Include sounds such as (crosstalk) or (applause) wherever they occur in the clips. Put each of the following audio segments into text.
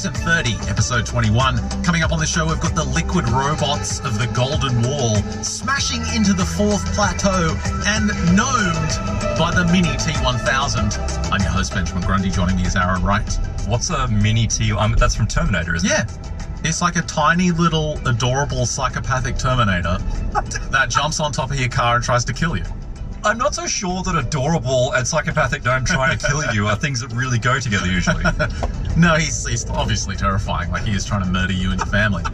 Season 30, Episode 21. Coming up on the show, we've got the liquid robots of the Golden Wall smashing into the fourth plateau and gnomed by the Mini T1000. I'm your host, Benjamin Grundy. Joining me is Aaron Wright. What's a mini T? Um, that's from Terminator, isn't Yeah. It's like a tiny little adorable psychopathic Terminator (laughs) that jumps on top of your car and tries to kill you. I'm not so sure that adorable and psychopathic gnome trying to kill (laughs) you are things that really go together usually. (laughs) No, he's, he's obviously terrifying, like he is trying to murder you and your family.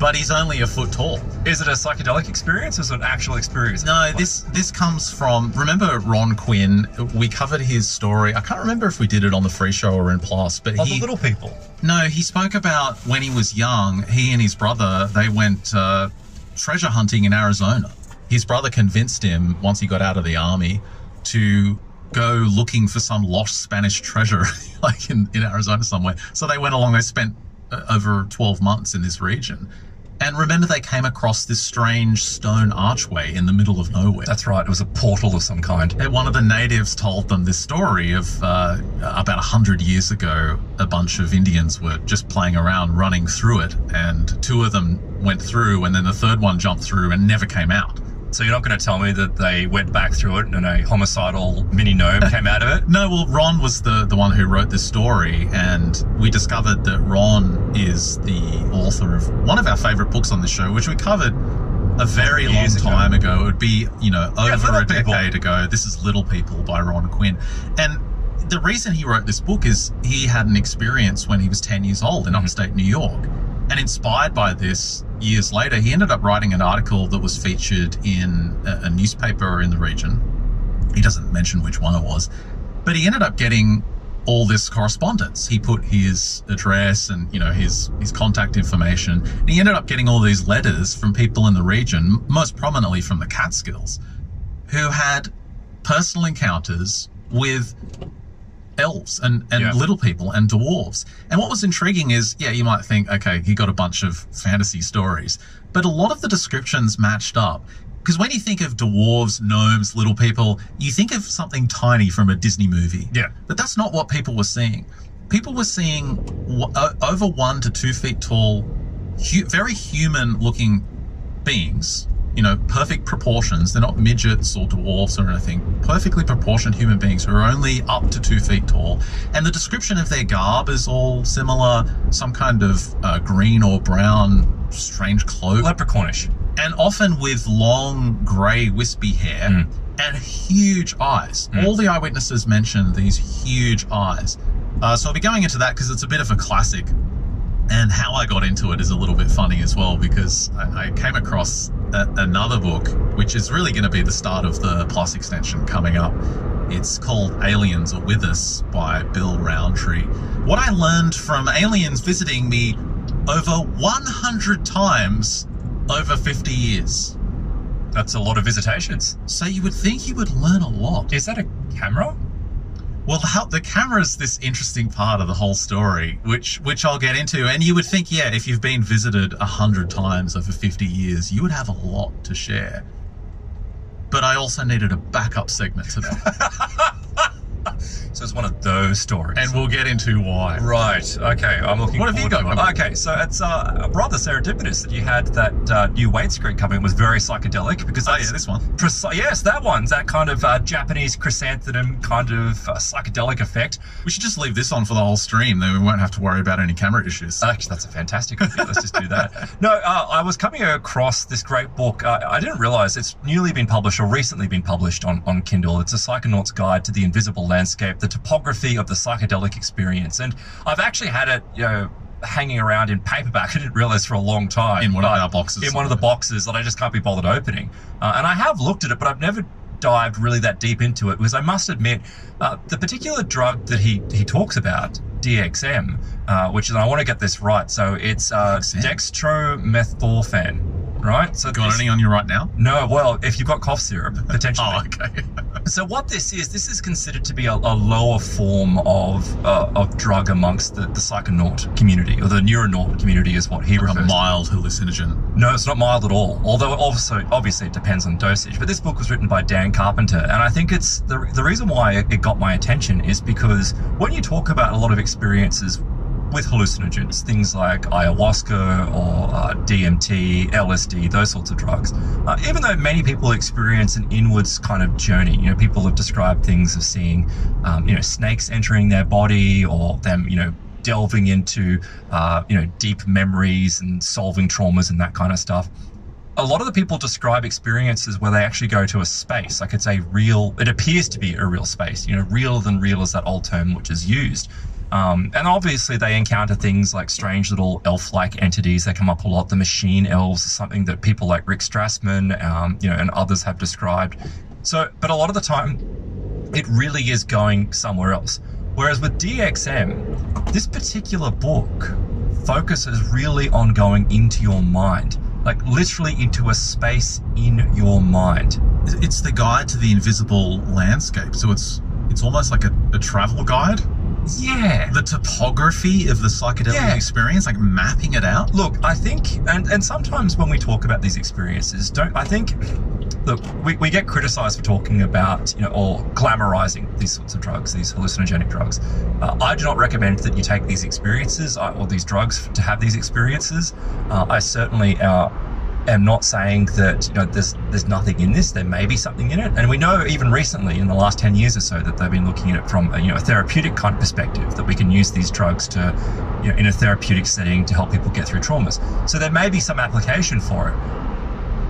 But he's only a foot tall. Is it a psychedelic experience or is it an actual experience? No, this this comes from remember Ron Quinn. We covered his story. I can't remember if we did it on the free show or in Plus, but Oh, he the little people. no, he spoke about when he was young. He and his brother they went uh, treasure hunting in Arizona. His brother convinced him once he got out of the army to go looking for some lost Spanish treasure, (laughs) like in, in Arizona somewhere. So they went along. They spent uh, over twelve months in this region. And remember, they came across this strange stone archway in the middle of nowhere. That's right. It was a portal of some kind. And one of the natives told them this story of uh, about a hundred years ago. A bunch of Indians were just playing around, running through it, and two of them went through, and then the third one jumped through and never came out. So you're not going to tell me that they went back through it and a homicidal mini gnome (laughs) came out of it? No, well, Ron was the, the one who wrote this story, and we discovered that Ron is the author of one of our favorite books on the show, which we covered a very long Years ago. time ago. It would be, you know, over Little a People. decade ago. This is Little People by Ron Quinn. And the reason he wrote this book is he had an experience when he was 10 years old in upstate New York. And inspired by this, years later, he ended up writing an article that was featured in a, a newspaper in the region. He doesn't mention which one it was, but he ended up getting all this correspondence. He put his address and you know his his contact information. And he ended up getting all these letters from people in the region, most prominently from the Catskills, who had personal encounters with elves and, and Yeah. little people and dwarves. And what was intriguing is, yeah, you might think, okay, he got a bunch of fantasy stories, but a lot of the descriptions matched up. Because when you think of dwarves, gnomes, little people, you think of something tiny from a Disney movie. Yeah. But that's not what people were seeing. People were seeing over one to two feet tall, hu- very human looking beings, you know, perfect proportions. They're not midgets or dwarfs or anything. Perfectly proportioned human beings who are only up to two feet tall. And the description of their garb is all similar some kind of uh, green or brown, strange cloak Leprechaunish. and often with long grey wispy hair Mm. and huge eyes. Mm. All the eyewitnesses mention these huge eyes. Uh, so I'll be going into that because it's a bit of a classic. And how I got into it is a little bit funny as well because I, I came across a, another book, which is really going to be the start of the Plus extension coming up. It's called Aliens Are With Us by Bill Roundtree. What I learned from aliens visiting me over 100 times over 50 years. That's a lot of visitations. So you would think you would learn a lot. Is that a camera? Well, how, the camera's this interesting part of the whole story, which which I'll get into. And you would think, yeah, if you've been visited a hundred times over 50 years, you would have a lot to share. But I also needed a backup segment today, (laughs) So it's one of those stories. and we'll get into why. Right. Okay. I'm looking. What have you forward got? Okay. So it's uh, rather serendipitous that you had that uh, new weight screen coming. It was very psychedelic because Oh yeah, this one. Preci- yes, that one's that kind of uh, Japanese chrysanthemum kind of uh, psychedelic effect. We should just leave this on for the whole stream, then we won't have to worry about any camera issues. Actually, that's a fantastic idea. Let's just do that. (laughs) No, uh, I was coming across this great book. Uh, I didn't realize it's newly been published or recently been published on, on Kindle. It's a Psychonaut's Guide to the Invisible Landscape, the topography of the psychedelic experience. And I've actually had it, you know, hanging around in paperback. (laughs) I didn't realize for a long time. In one of our boxes. In one of the boxes that I just can't be bothered opening. Uh, and I have looked at it, but I've never dived really that deep into it because I must admit, uh, the particular drug that he, he talks about, DXM, uh, which is, and I want to get this right, so it's uh, dextromethorphan, right? So Got this- any on you right now? no, well, if you've got cough syrup, (laughs) potentially. Oh, okay. So what this is, this is considered to be a, a lower form of uh, of drug amongst the, the psychonaut community, or the neuronaut community is what he refers to. A mild hallucinogen. No, it's not mild at all. Although also, obviously, it depends on dosage. But this book was written by Dan Carpenter, and I think it's the the reason why it got my attention is because when you talk about a lot of experiences with hallucinogens, things like ayahuasca or uh, DMT, LSD, those sorts of drugs. Uh, even though many people experience an inwards kind of journey, you know, people have described things of seeing, um, you know, snakes entering their body or them, you know, delving into, uh, you know, deep memories and solving traumas and that kind of stuff a lot of the people describe experiences where they actually go to a space, like it's a real, it appears to be a real space, you know, realer than real is that old term which is used. Um, and obviously, they encounter things like strange little elf like entities. They come up a lot. The machine elves is something that people like Rick Strassman um, you know, and others have described. So, but a lot of the time, it really is going somewhere else. Whereas with DXM, this particular book focuses really on going into your mind, like literally into a space in your mind. It's the guide to the invisible landscape. So it's it's almost like a, a travel guide. Yeah. The topography of the psychedelic Yeah. experience, like mapping it out. Look, I think, and, and sometimes when we talk about these experiences, don't I think, look, we, we get criticized for talking about, you know, or glamorizing these sorts of drugs, these hallucinogenic drugs. Uh, I do not recommend that you take these experiences uh, or these drugs to have these experiences. Uh, I certainly uh, am not saying that you know there's there's nothing in this. There may be something in it, and we know even recently in the last ten years or so that they've been looking at it from a, you know a therapeutic kind of perspective that we can use these drugs to you know in a therapeutic setting to help people get through traumas. So there may be some application for it.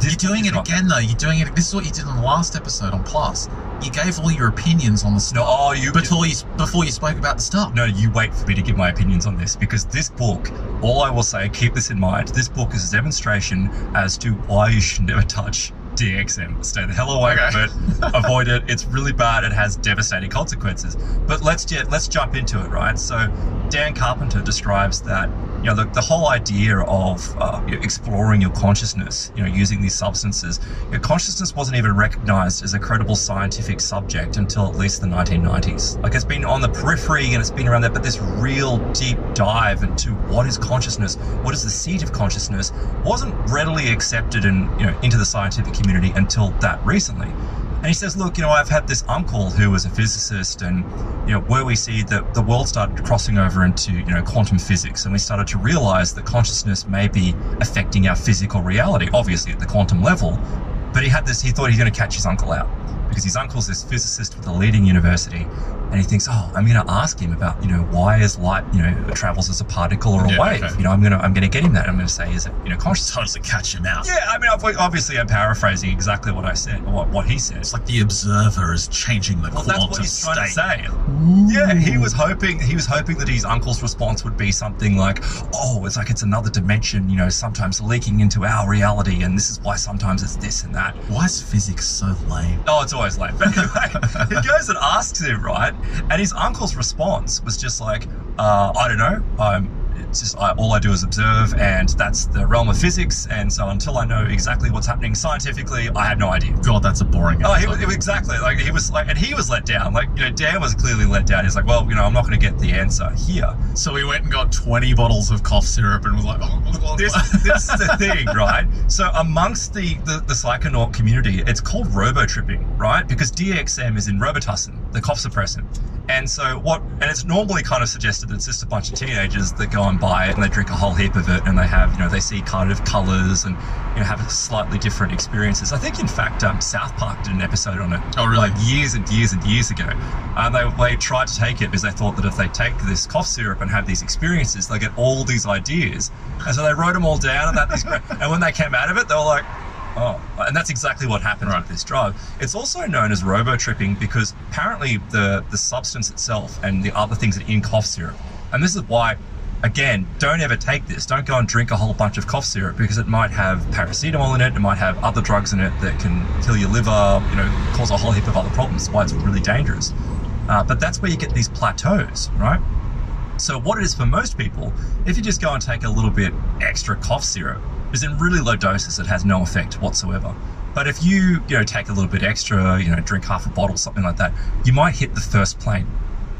You're doing it again, though. You're doing it. This is what you did in the last episode on Plus. You gave all your opinions on the No, stuff oh, you before you before you spoke about the stuff. No, you wait for me to give my opinions on this because this book, all I will say, keep this in mind, this book is a demonstration as to why you should never touch DXM. Stay the hell away Okay. from it. (laughs) Avoid it. It's really bad. It has devastating consequences. But let's let's jump into it, right? So Dan Carpenter describes that you know the, the whole idea of uh, exploring your consciousness, you know, using these substances. Your consciousness wasn't even recognized as a credible scientific subject until at least the 1990s. Like it's been on the periphery and it's been around there, but this real deep dive into what is consciousness, what is the seat of consciousness, wasn't readily accepted in you know into the scientific community until that recently. And he says, look, you know, I've had this uncle who was a physicist, and you know, where we see that the world started crossing over into you know quantum physics, and we started to realize that consciousness may be affecting our physical reality, obviously at the quantum level. But he had this, he thought he was going to catch his uncle out because his uncle's this physicist with a leading university, and he thinks, oh, I'm going to ask him about, you know, why is light, you know, travels as a particle or a Yeah, wave? okay. You know, I'm going to, I'm going to get him that. I'm going to say, is it, you know, consciousness? (laughs) It catch him out? Yeah, I mean, obviously, I'm paraphrasing exactly what I said, what what he said. It's like the observer is changing the Well, that's quantum what he's trying state. to say. Yeah, he was hoping he was hoping that his uncle's response would be something like, "Oh, it's like it's another dimension, you know, sometimes leaking into our reality, and this is why sometimes it's this and that." Why is physics so lame? Oh, it's always late. (laughs) But anyway, (laughs) he goes and asks him, right? And his uncle's response was just like, uh, "I don't know. I'm." It's just I, all I do is observe, and that's the realm of physics. And so, until I know exactly what's happening scientifically, I have no idea. God, that's a boring Oh, he answer. was, it was exactly like he was like, and he was let down. Like you know, Dan was clearly let down. He's like, well, you know, I'm not going to get the answer here. So he went and got 20 bottles of cough syrup and was like, oh, This, this is the thing, (laughs) right? So amongst the, the the psychonaut community, it's called robo tripping, right? Because DXM is in Robitussin, the cough suppressant. And so what? And it's normally kind of suggested that it's just a bunch of teenagers that go and buy it and they drink a whole heap of it and they have, you know, they see kind of colours and you know have slightly different experiences. I think, in fact, um, South Park did an episode on it. Oh, really? Like years and years and years ago. And they, they tried to take it because they thought that if they take this cough syrup and have these experiences, they get all these ideas. And so they wrote them all down and that and when they came out of it, they were like, oh, and that's exactly what happens Right. with this drug. It's also known as robotripping because apparently the, the substance itself and the other things that are in cough syrup, and this is why Again, don't ever take this. Don't go and drink a whole bunch of cough syrup because it might have paracetamol in it. It might have other drugs in it that can kill your liver, you know, cause a whole heap of other problems. That's why it's really dangerous. Uh, but that's where you get these plateaus, right? So what it is for most people, if you just go and take a little bit extra cough syrup, is in really low doses, it has no effect whatsoever. But if you, you know, take a little bit extra, you know, drink half a bottle, something like that, you might hit the first plane,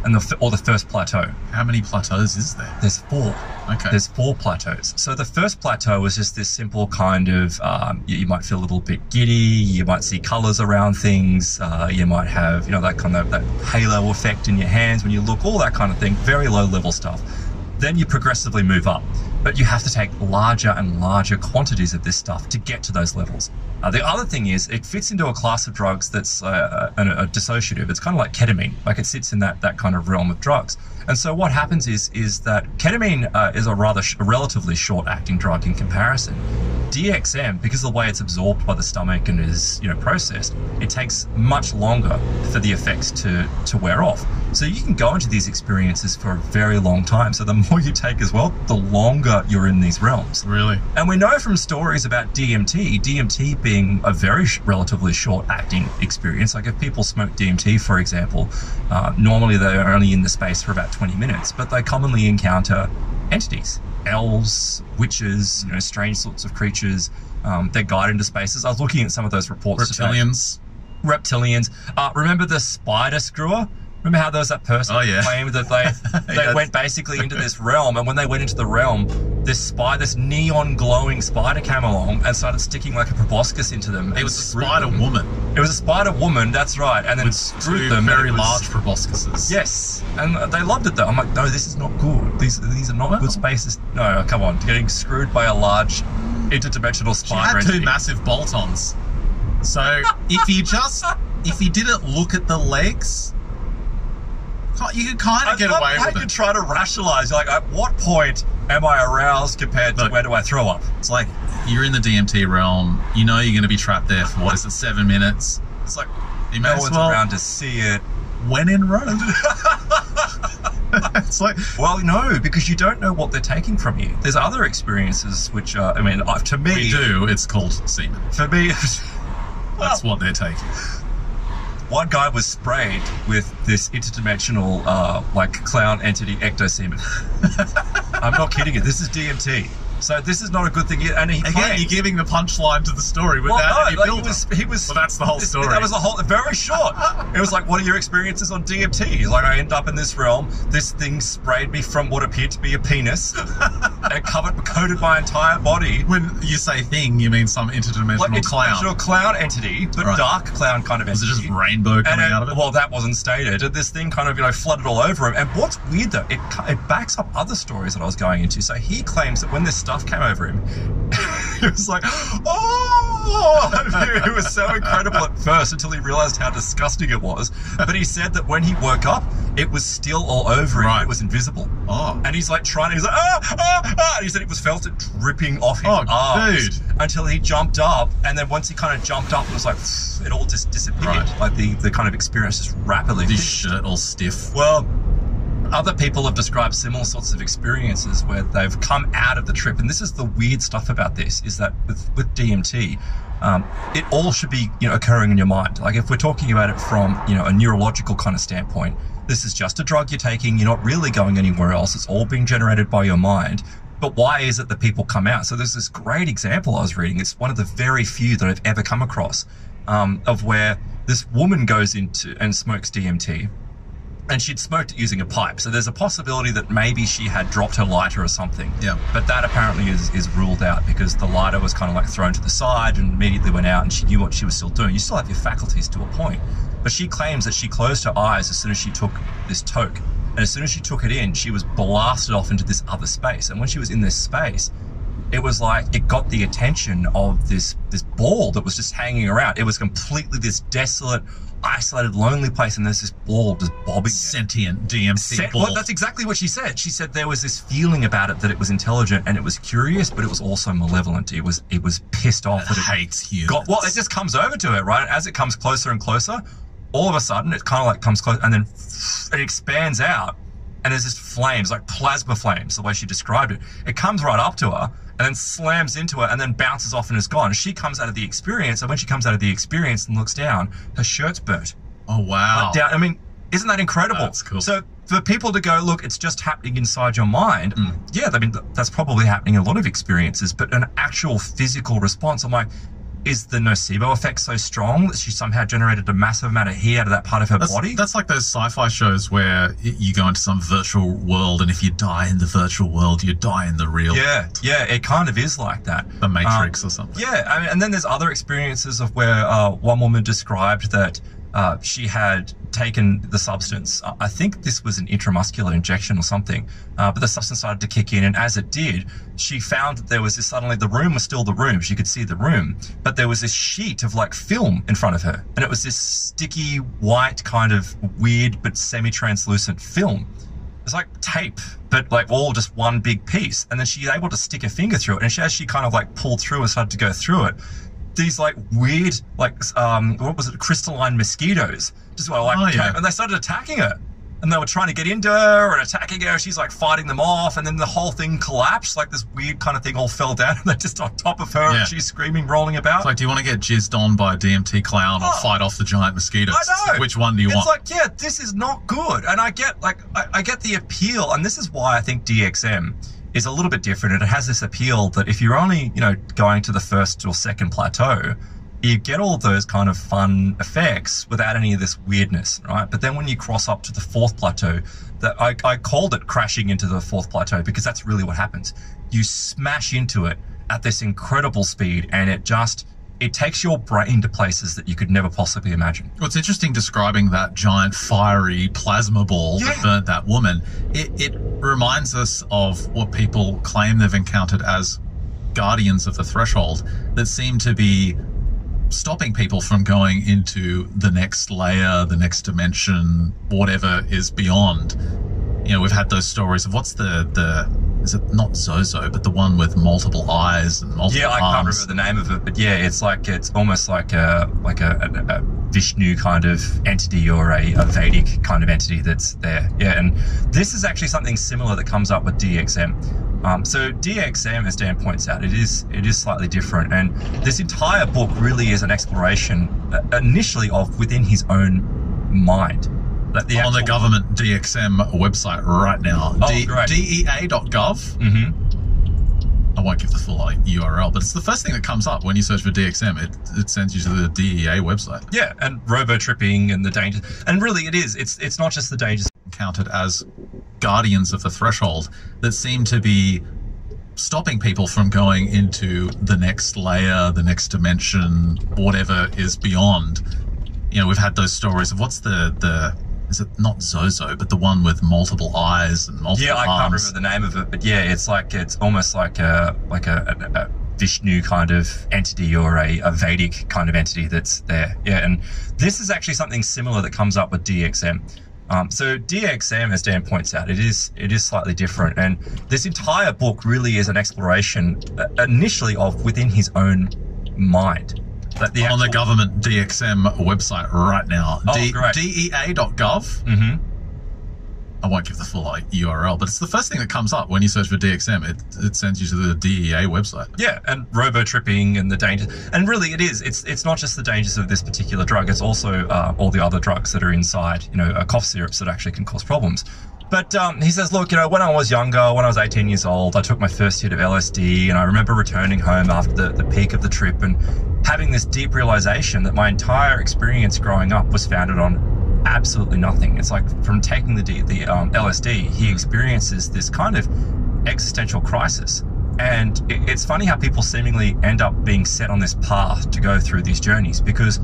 and the or the first plateau. How many plateaus is there? There's four. Okay. There's four plateaus. So the first plateau was just this simple kind of, um, you, you might feel a little bit giddy. You might see colors around things. Uh, you might have, you know, that kind of that halo effect in your hands when you look, all that kind of thing. Very low level stuff. then you progressively move up. But you have to take larger and larger quantities of this stuff to get to those levels. Uh, the other thing is, it fits into a class of drugs that's uh, a, a dissociative. It's kind of like ketamine, like it sits in that that kind of realm of drugs. And so what happens is is that ketamine uh, is a rather sh- a relatively short-acting drug in comparison. DXM, because of the way it's absorbed by the stomach and is you know processed, it takes much longer for the effects to to wear off. So you can go into these experiences for a very long time. So the (laughs) more you take as well, the longer you're in these realms. Really? And we know from stories about DMT, DMT being a very sh- relatively short acting experience. Like if people smoke DMT, for example, uh, normally they're only in the space for about 20 minutes, but they commonly encounter entities, elves, witches, you know, strange sorts of creatures. Um, they're guided into spaces. I was looking at some of those reports. today. Reptilians. reptilians. Uh, remember the spider screwer? Remember how there was that person Oh, yeah. who claimed that they (laughs) they Yes. went basically into this realm, and when they went into the realm, this spider, this neon glowing spider came along and started sticking like a proboscis into them. It was a spider them. woman It was a spider woman. That's right, and then with screwed them. very was- large proboscises. Yes, and they loved it though. I'm like, no, this is not good. These these are not good spaces. No, come on, getting screwed by a large interdimensional spider. She had two massive bolt-ons. So if you just if you didn't look at the legs, you can kind I of get love away how with you it. try to rationalize. Like, at what point am I aroused compared to Look. where do I throw up? It's like you're in the DMT realm. You know you're going to be trapped there for what is it, seven minutes? It's like You may no one's well. around to see it. When in Rome. (laughs) (laughs) it's like Well, no, because you don't know what they're taking from you. There's other experiences which, uh, I mean, to me, we do. It's called semen. for me, (laughs) That's what they're taking. One guy was sprayed with this interdimensional, uh, like clown entity ectosemen. (laughs) I'm not kidding you. This is DMT. So this is not a good thing. yet. And he Again, claimed- you're giving the punchline to the story without Well, no, like he was, he was. Well, that's the whole story. That was the whole. Very short. it was like, what are your experiences on DMT? Like, I end up in this realm. This thing sprayed me from what appeared to be a penis, (laughs) and covered, coated my entire body. When you say thing, you mean some interdimensional Like clown. interdimensional clown entity, but Right. dark clown kind of Was it entity. just rainbow coming it- out of it? well, that wasn't stated. This thing kind of, you know, flooded all over him. And what's weird though, it, it backs up other stories that I was going into. So he claims that when this stuff came over him, (laughs) he was like, oh, (laughs) it was so incredible at first until he realized how disgusting it was. But he said that when he woke up, it was still all over him. Right. It was invisible. oh, And he's like trying, he's like, ah, ah, ah. And he said it was felt it dripping off his Oh, arms dude. until he jumped up. And then once he kind of jumped up, it was like, it all just disappeared. Right. Like the, the kind of experience just rapidly. his shirt all stiff. Well, other people have described similar sorts of experiences where they've come out of the trip, and this is the weird stuff about this: is that with, with DMT, um, it all should be you know occurring in your mind. Like if we're talking about it from you know a neurological kind of standpoint, this is just a drug you're taking. You're not really going anywhere else. It's all being generated by your mind. But why is it that people come out? So there's this great example I was reading. It's one of the very few that I've ever come across um, of where this woman goes into and smokes DMT and she'd smoked it using a pipe. So there's a possibility that maybe she had dropped her lighter or something. Yeah. But that apparently is, is ruled out because the lighter was kind of like thrown to the side and immediately went out and she knew what she was still doing. You still have your faculties to a point. But she claims that she closed her eyes as soon as she took this toke. And as soon as she took it in, she was blasted off into this other space. And when she was in this space, it was like it got the attention of this this ball that was just hanging around. It was completely this desolate, isolated, lonely place, and there's this ball just bobbing. Sentient DMC Set- ball. well, that's exactly what she said. She said there was this feeling about it that it was intelligent and it was curious, but it was also malevolent. It was it was pissed off it that it hates got well. It just comes over to it, right? As it comes closer and closer, all of a sudden it kind of like comes close and then it expands out, and there's this flames like plasma flames. The way she described it, it comes right up to her and then slams into her and then bounces off and is gone. She comes out of the experience, and when she comes out of the experience and looks down, her shirt's burnt oh wow. down. I mean, isn't that incredible? That's cool. So for people to go, look, it's just happening inside your mind. Mm. Yeah, I mean, that's probably happening in a lot of experiences, but an actual physical response. I'm like, is the nocebo effect so strong that she somehow generated a massive amount of heat out of that part of her That's, body? that's like those sci-fi shows where you go into some virtual world, and if you die in the virtual world, you die in the real, yeah, yeah, it kind of is like that. the Matrix or something. Yeah, I mean, and then there's other experiences of where uh, one woman described that uh, she had taken the substance. I- think this was an intramuscular injection or something, uh, but the substance started to kick in, and as it did, she found that there was this suddenly the room was still the room. She could see the room, but there was this sheet of like film in front of her, and it was this sticky white kind of weird but semi-translucent film. It's like tape, but like all just one big piece. And then she's able to stick her finger through it. And she, as she kind of like pulled through and started to go through it, these like weird, like, um, what was it, crystalline mosquitoes just were like, Oh, yeah. and they started attacking her. And they were trying to get into her and attacking her. She's like fighting them off. And then the whole thing collapsed. Like this weird kind of thing all fell down. (laughs) And they're just on top of her Yeah. and she's screaming, rolling about. It's like, do you want to get jizzed on by a DMT clown or Oh. fight off the giant mosquitoes? I know. Which one do you it's want? It's like, yeah, this is not good. And I get like I, I get the appeal, and this is why I think DXM is a little bit different. And it has this appeal that if you're only, you know, going to the first or second plateau, you get all those kind of fun effects without any of this weirdness, right? But then when you cross up to the fourth plateau, that I, I called it crashing into the fourth plateau because that's really what happens. You smash into it at this incredible speed, and it just it takes your brain to places that you could never possibly imagine. Well, it's interesting describing that giant fiery plasma ball that burnt that woman. It, it reminds us of what people claim they've encountered as guardians of the threshold that seem to be stopping people from going into the next layer, the next dimension, whatever is beyond. You know, we've had those stories of what's the the is it not Zozo, but the one with multiple eyes and multiple Yeah, I can't remember the name of it, but yeah, it's like it's almost like a like a, a, a Vishnu kind of entity or a, a Vedic kind of entity that's there. Yeah, and this is actually something similar that comes up with DXM. Um, so DXM, as Dan points out, it is it is slightly different, and this entire book really is an exploration uh, initially of within his own mind. Like the on the government DXM website right now. Oh, D- great. DEA.gov. Mhm. I won't give the full like, URL, but it's the first thing that comes up when you search for DXM. It, it sends you to the DEA website. Yeah, and robo tripping and the dangers, and really it is. It's it's not just the dangers Counted as guardians of the threshold that seem to be stopping people from going into the next layer, the next dimension, whatever is beyond. You know, we've had those stories of what's the the is it not Zozo, but the one with multiple eyes and multiple Yeah, I can't remember the name of it, but yeah, it's like it's almost like a like a, a, a Vishnu kind of entity or a, a Vedic kind of entity that's there. Yeah, and this is actually something similar that comes up with DXM. Um, so DXM, as Dan points out, it is it is slightly different, and this entire book really is an exploration uh, initially of within his own mind. The on the government DXM website right now. Oh, D- great. DEA.gov. Mhm. I won't give the full like, URL, but it's the first thing that comes up when you search for DXM. It, it sends you to the DEA website. Yeah, and robo tripping and the dangers, and really it is. It's it's not just the dangers of this particular drug. It's also uh, all the other drugs that are inside. You know, uh, cough syrups that actually can cause problems. But um, he says, look, you know, when I was younger, when I was 18 years old, I took my first hit of LSD, and I remember returning home after the, the peak of the trip and having this deep realization that my entire experience growing up was founded on absolutely nothing. It's like from taking the the um, LSD, he experiences this kind of existential crisis. And it's funny how people seemingly end up being set on this path to go through these journeys because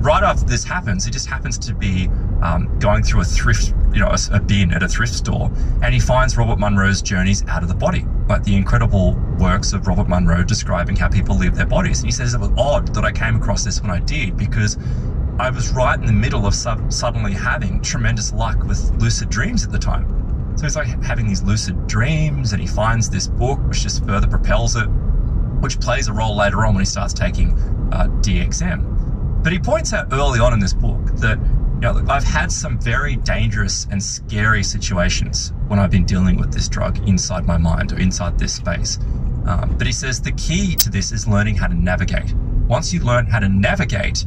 right after this happens, he just happens to be um, going through a thrift, you know, a, a bin at a thrift store, and he finds Robert Monroe's journeys out of the body, like the incredible works of Robert Monroe describing how people live their bodies. And he says it was odd that I came across this when I did because I was right in the middle of sud- suddenly having tremendous luck with lucid dreams at the time. So he's like having these lucid dreams, and he finds this book, which just further propels it, which plays a role later on when he starts taking uh, DXM. But he points out early on in this book that you know, look, I've had some very dangerous and scary situations when I've been dealing with this drug inside my mind or inside this space. Um, but he says the key to this is learning how to navigate. Once you learn how to navigate,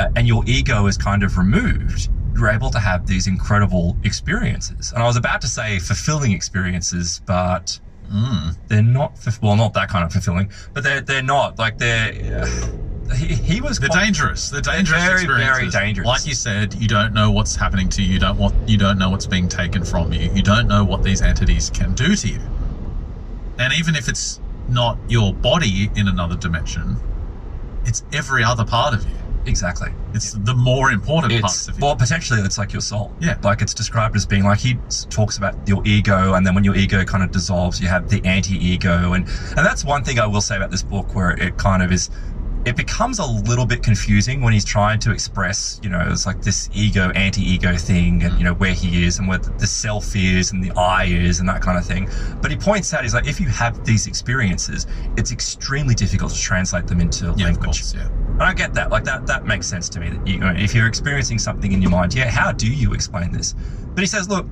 uh, and your ego is kind of removed, you're able to have these incredible experiences. And I was about to say fulfilling experiences, but Mm. they're not. Well, not that kind of fulfilling, but they're they're not like they're. Uh, (sighs) he, he was. They're quite- dangerous. They're dangerous very, very experiences. dangerous. Like you said, you don't know what's happening to you. You don't what you don't know what's being taken from you. You don't know what these entities can do to you. And even if it's not your body in another dimension, it's every other part of you. Exactly. It's the more important parts It's of you. well, potentially it's like your soul. Yeah. like it's described as being like he talks about your ego, and then when your ego kind of dissolves, you have the anti-ego, and and that's one thing I will say about this book where it kind of is. It becomes a little bit confusing when he's trying to express, you know, it's like this ego, anti-ego thing, and you know where he is and where the self is and the I is and that kind of thing. But he points out, he's like, if you have these experiences, it's extremely difficult to translate them into yeah, language. course, yeah. And I get that. Like that, that makes sense to me. That you know, if you're experiencing something in your mind, yeah, how do you explain this? But he says, look,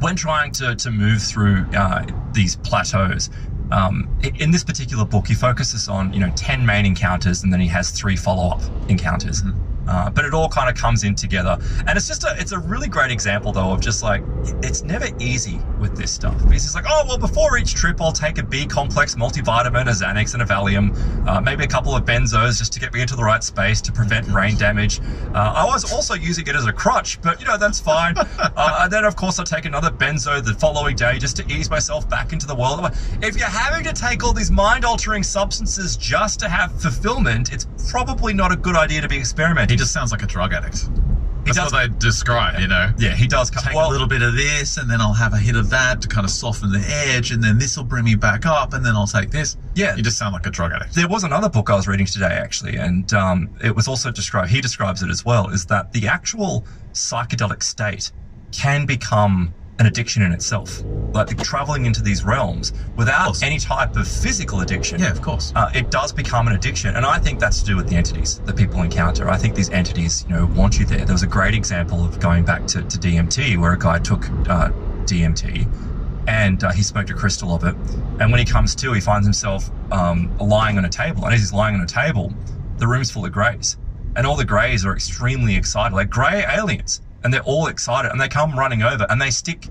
when trying to to move through uh, these plateaus, um, in this particular book, he focuses on you know ten main encounters, and then he has three follow up encounters. Uh, but it all kind of comes in together, and it's just a it's a really great example though of just like it's never easy with this stuff. Because it's like, oh well, before each trip, I'll take a B complex multivitamin, a Xanax, and a Valium, uh, maybe a couple of benzos just to get me into the right space to prevent brain damage. Uh, I was also using it as a crutch, but you know that's fine. (laughs) uh, and then of course I take another benzo the following day just to ease myself back into the world. If you're having to take all these mind-altering substances just to have fulfillment, it's probably not a good idea to be experimenting. He just sounds like a drug addict. That's does- what they describe, you know. Yeah, he does. Take well, a little bit of this, and then I'll have a hit of that to kind of soften the edge, and then this will bring me back up, and then I'll take this. Yeah. You just sound like a drug addict. There was another book I was reading today, actually, and um, it was also described. He describes it as well. Is that the actual psychedelic state can become an addiction in itself, like traveling into these realms without any type of physical addiction. Yeah, of course. uh, it does become an addiction. And I think that's to do with the entities that people encounter. I think these entities, you know, want you there. There was a great example of going back to, to DMT where a guy took uh, DMT and uh, he smoked a crystal of it. And when he comes to, he finds himself um, lying on a table. And as he's lying on a table, the room's full of greys. And all the greys are extremely excited, like grey aliens. And they're all excited and they come running over and they stick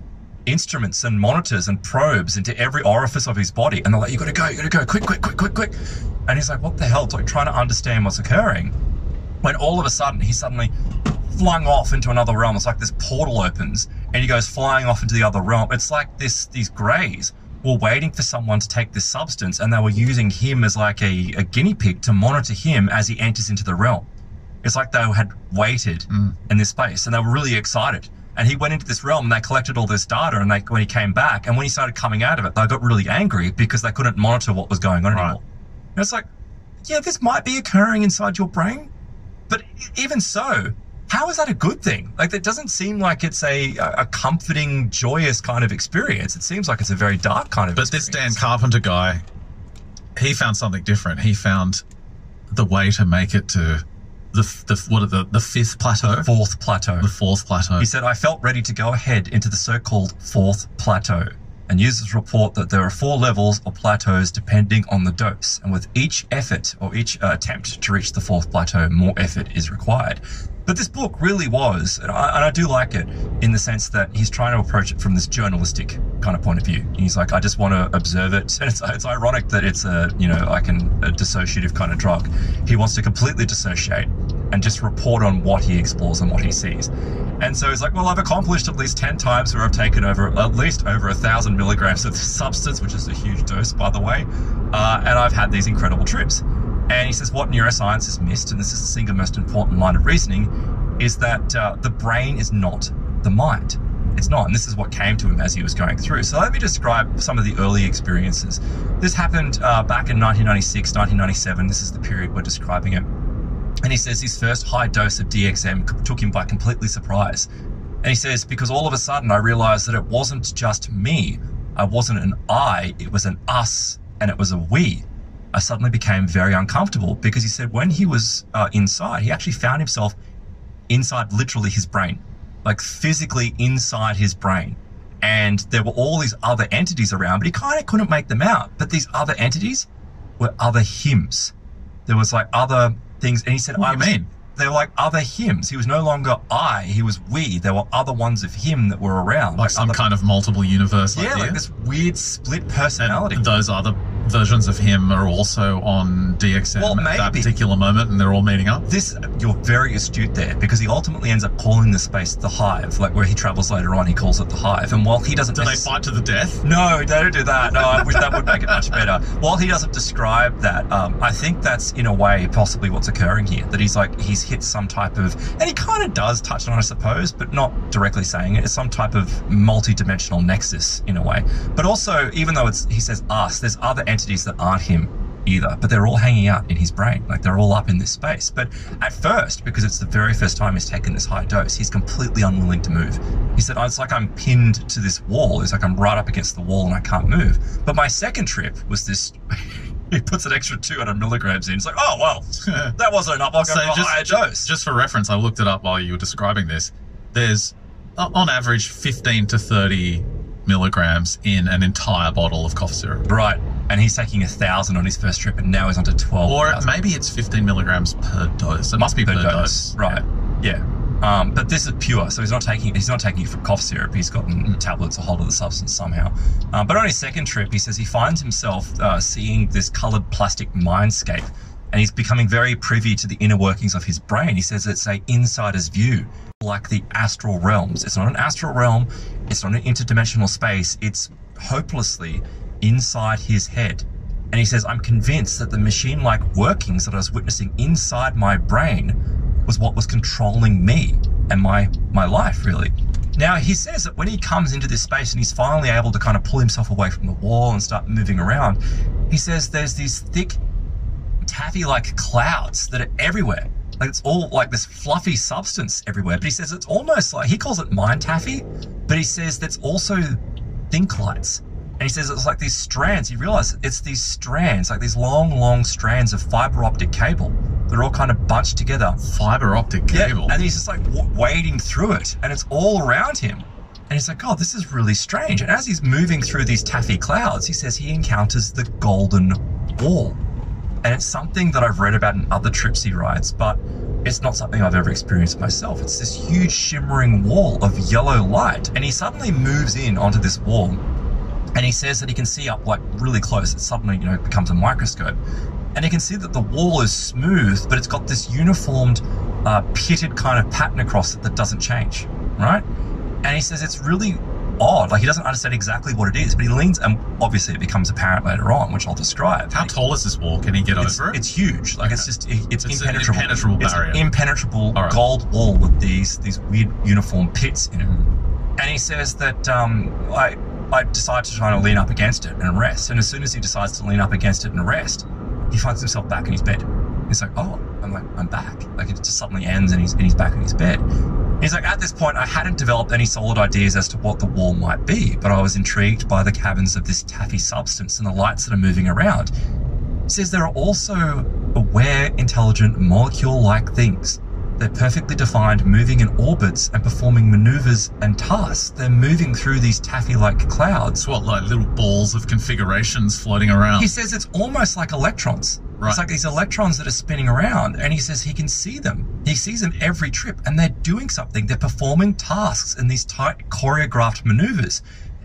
instruments and monitors and probes into every orifice of his body. And they're like, you gotta go, you gotta go, quick, quick, quick, quick, quick. And he's like, what the hell? It's like trying to understand what's occurring. When all of a sudden he's suddenly flung off into another realm. It's like this portal opens and he goes flying off into the other realm. It's like this these greys were waiting for someone to take this substance and they were using him as like a, a guinea pig to monitor him as he enters into the realm. It's like they had waited mm. in this space and they were really excited. And he went into this realm and they collected all this data and they, when he came back and when he started coming out of it, they got really angry because they couldn't monitor what was going on Right. anymore. And it's like, yeah, this might be occurring inside your brain, but even so, how is that a good thing? Like, that doesn't seem like it's a, a comforting, joyous kind of experience. It seems like it's a very dark kind of But this Dan. Carpenter guy, he found something different. He found the way to make it to the the what are the the fifth plateau, fourth plateau. the fourth plateau. He said, I felt ready to go ahead into the so called fourth plateau. And users report that there are four levels or plateaus depending on the dose. And with each effort or each uh, attempt to reach the fourth plateau, more effort is required. But this book really was, and I, and I do like it in the sense that he's trying to approach it from this journalistic kind of point of view. He's like, I just want to observe it. (laughs) And it's, it's ironic that it's a, you know, like an, a dissociative kind of drug. He wants to completely dissociate and just report on what he explores and what he sees. And so he's like, well, I've accomplished at least 10 times where I've taken over at least over a thousand milligrams of substance, which is a huge dose, by the way. Uh, and I've had these incredible trips. And he says, what neuroscience has missed, and this is the single most important line of reasoning, is that uh, the brain is not the mind. It's not. And this is what came to him as he was going through. So let me describe some of the early experiences. This happened uh, back in 1996, 1997. This is the period we're describing it. And he says his first high dose of DXM took him by completely surprise. And he says, because all of a sudden I realized that it wasn't just me. I wasn't an I, it was an us, and it was a we. I suddenly became very uncomfortable because he said when he was uh, inside, he actually found himself inside literally his brain, like physically inside his brain. And there were all these other entities around, but he kind of couldn't make them out. But these other entities were other hymns. There was like other things. And he said, What do I you mean? They were like other hymns. He was no longer I, he was we. There were other ones of him that were around. like some other- kind of multiple universe Yeah, idea. like this weird split personality. Those other versions of him are also on DXM Well, at that particular moment, and they're all meeting up. this you're very astute there because he ultimately ends up calling the space the hive like where he travels later on he calls it the hive and while he doesn't Do they fight to the death? no they don't do that no i wish that would make it much much better. While he doesn't describe that, um, I think that's in a way possibly what's occurring here. That he's like he's hit some type of, and he kind of does touch on, I suppose, but not directly saying it. It's some type of multi-dimensional nexus in a way. But also, even though it's he says us, there's other entities that aren't him either, but they're all hanging out in his brain. Like they're all up in this space. But at first, because it's the very first time he's taken this high dose, he's completely unwilling to move. He said, oh, It's like I'm pinned to this wall. It's like I'm right up against the wall and I can't move. But my second trip was this. He puts an extra 200 milligrams in. It's like, oh, well, (laughs) that wasn't enough. I'll go So for a just, higher dose. just for reference, I looked it up while you were describing this. There's, uh, on average, 15 to 30 milligrams in an entire bottle of cough syrup. right. And he's taking a thousand on his first trip, and now he's on to 12. Or maybe it's 15 milligrams per dose. It must be per, dose. Right. Yeah. Um, but this is pure, so he's not taking he's not taking it from cough syrup. He's gotten tablets or hold of the substance somehow. Um, but on his second trip, he says he finds himself uh, seeing this coloured plastic mindscape, and he's becoming very privy to the inner workings of his brain. He says it's a insider's view, like the astral realms. It's not an astral realm. It's not an interdimensional space. It's hopelessly inside his head. And he says, I'm convinced that the machine like workings that I was witnessing inside my brain was what was controlling me and my, my life, really. Now, he says that when he comes into this space and he's finally able to kind of pull himself away from the wall and start moving around, he says there's these thick, taffy like clouds that are everywhere. Like it's all like this fluffy substance everywhere. But he says it's almost like he calls it mind taffy, but he says that's also think lights. And he says it's like these strands. He realizes it's these strands, like these long, long strands of fiber optic cable that are all kind of bunched together. Fiber optic cable. And he's just like w- wading through it, and it's all around him. And he's like, God, this is really strange. And as he's moving through these taffy clouds, he says he encounters the Golden Wall. And it's something that I've read about in other trips he rides, but it's not something I've ever experienced myself. It's this huge shimmering wall of yellow light. And he suddenly moves in onto this wall and he says that he can see up like really close. It suddenly, you know, becomes a microscope. And he can see that the wall is smooth, but it's got this uniformed, uh, pitted kind of pattern across it that doesn't change, right? And he says it's really odd. Like he doesn't understand exactly what it is, but he leans, and obviously it becomes apparent later on, which I'll describe. How tall is this wall? Can he get It's, over it? it's huge. Like it's just it- it's, It's an impenetrable. impenetrable It's an barrier. impenetrable right. gold wall with these these weird uniform pits in it. And he says that um, I I decide to try and lean up against it and rest. And as soon as he decides to lean up against it and rest, he finds himself back in his bed. He's like, oh, I'm like, I'm back. Like it just suddenly ends and he's, and he's back in his bed. He's like, at this point, I hadn't developed any solid ideas as to what the wall might be, but I was intrigued by the caverns of this taffy substance and the lights that are moving around. He says there are also aware, intelligent, molecule like things. They're perfectly defined, moving in orbits and performing maneuvers and tasks. They're moving through these taffy like clouds. What, like little balls of configurations floating around? He says it's almost like electrons. Right. It's like these electrons that are spinning around, and he says he can see them. He sees them every trip, and they're doing something. They're performing tasks in these tight choreographed maneuvers.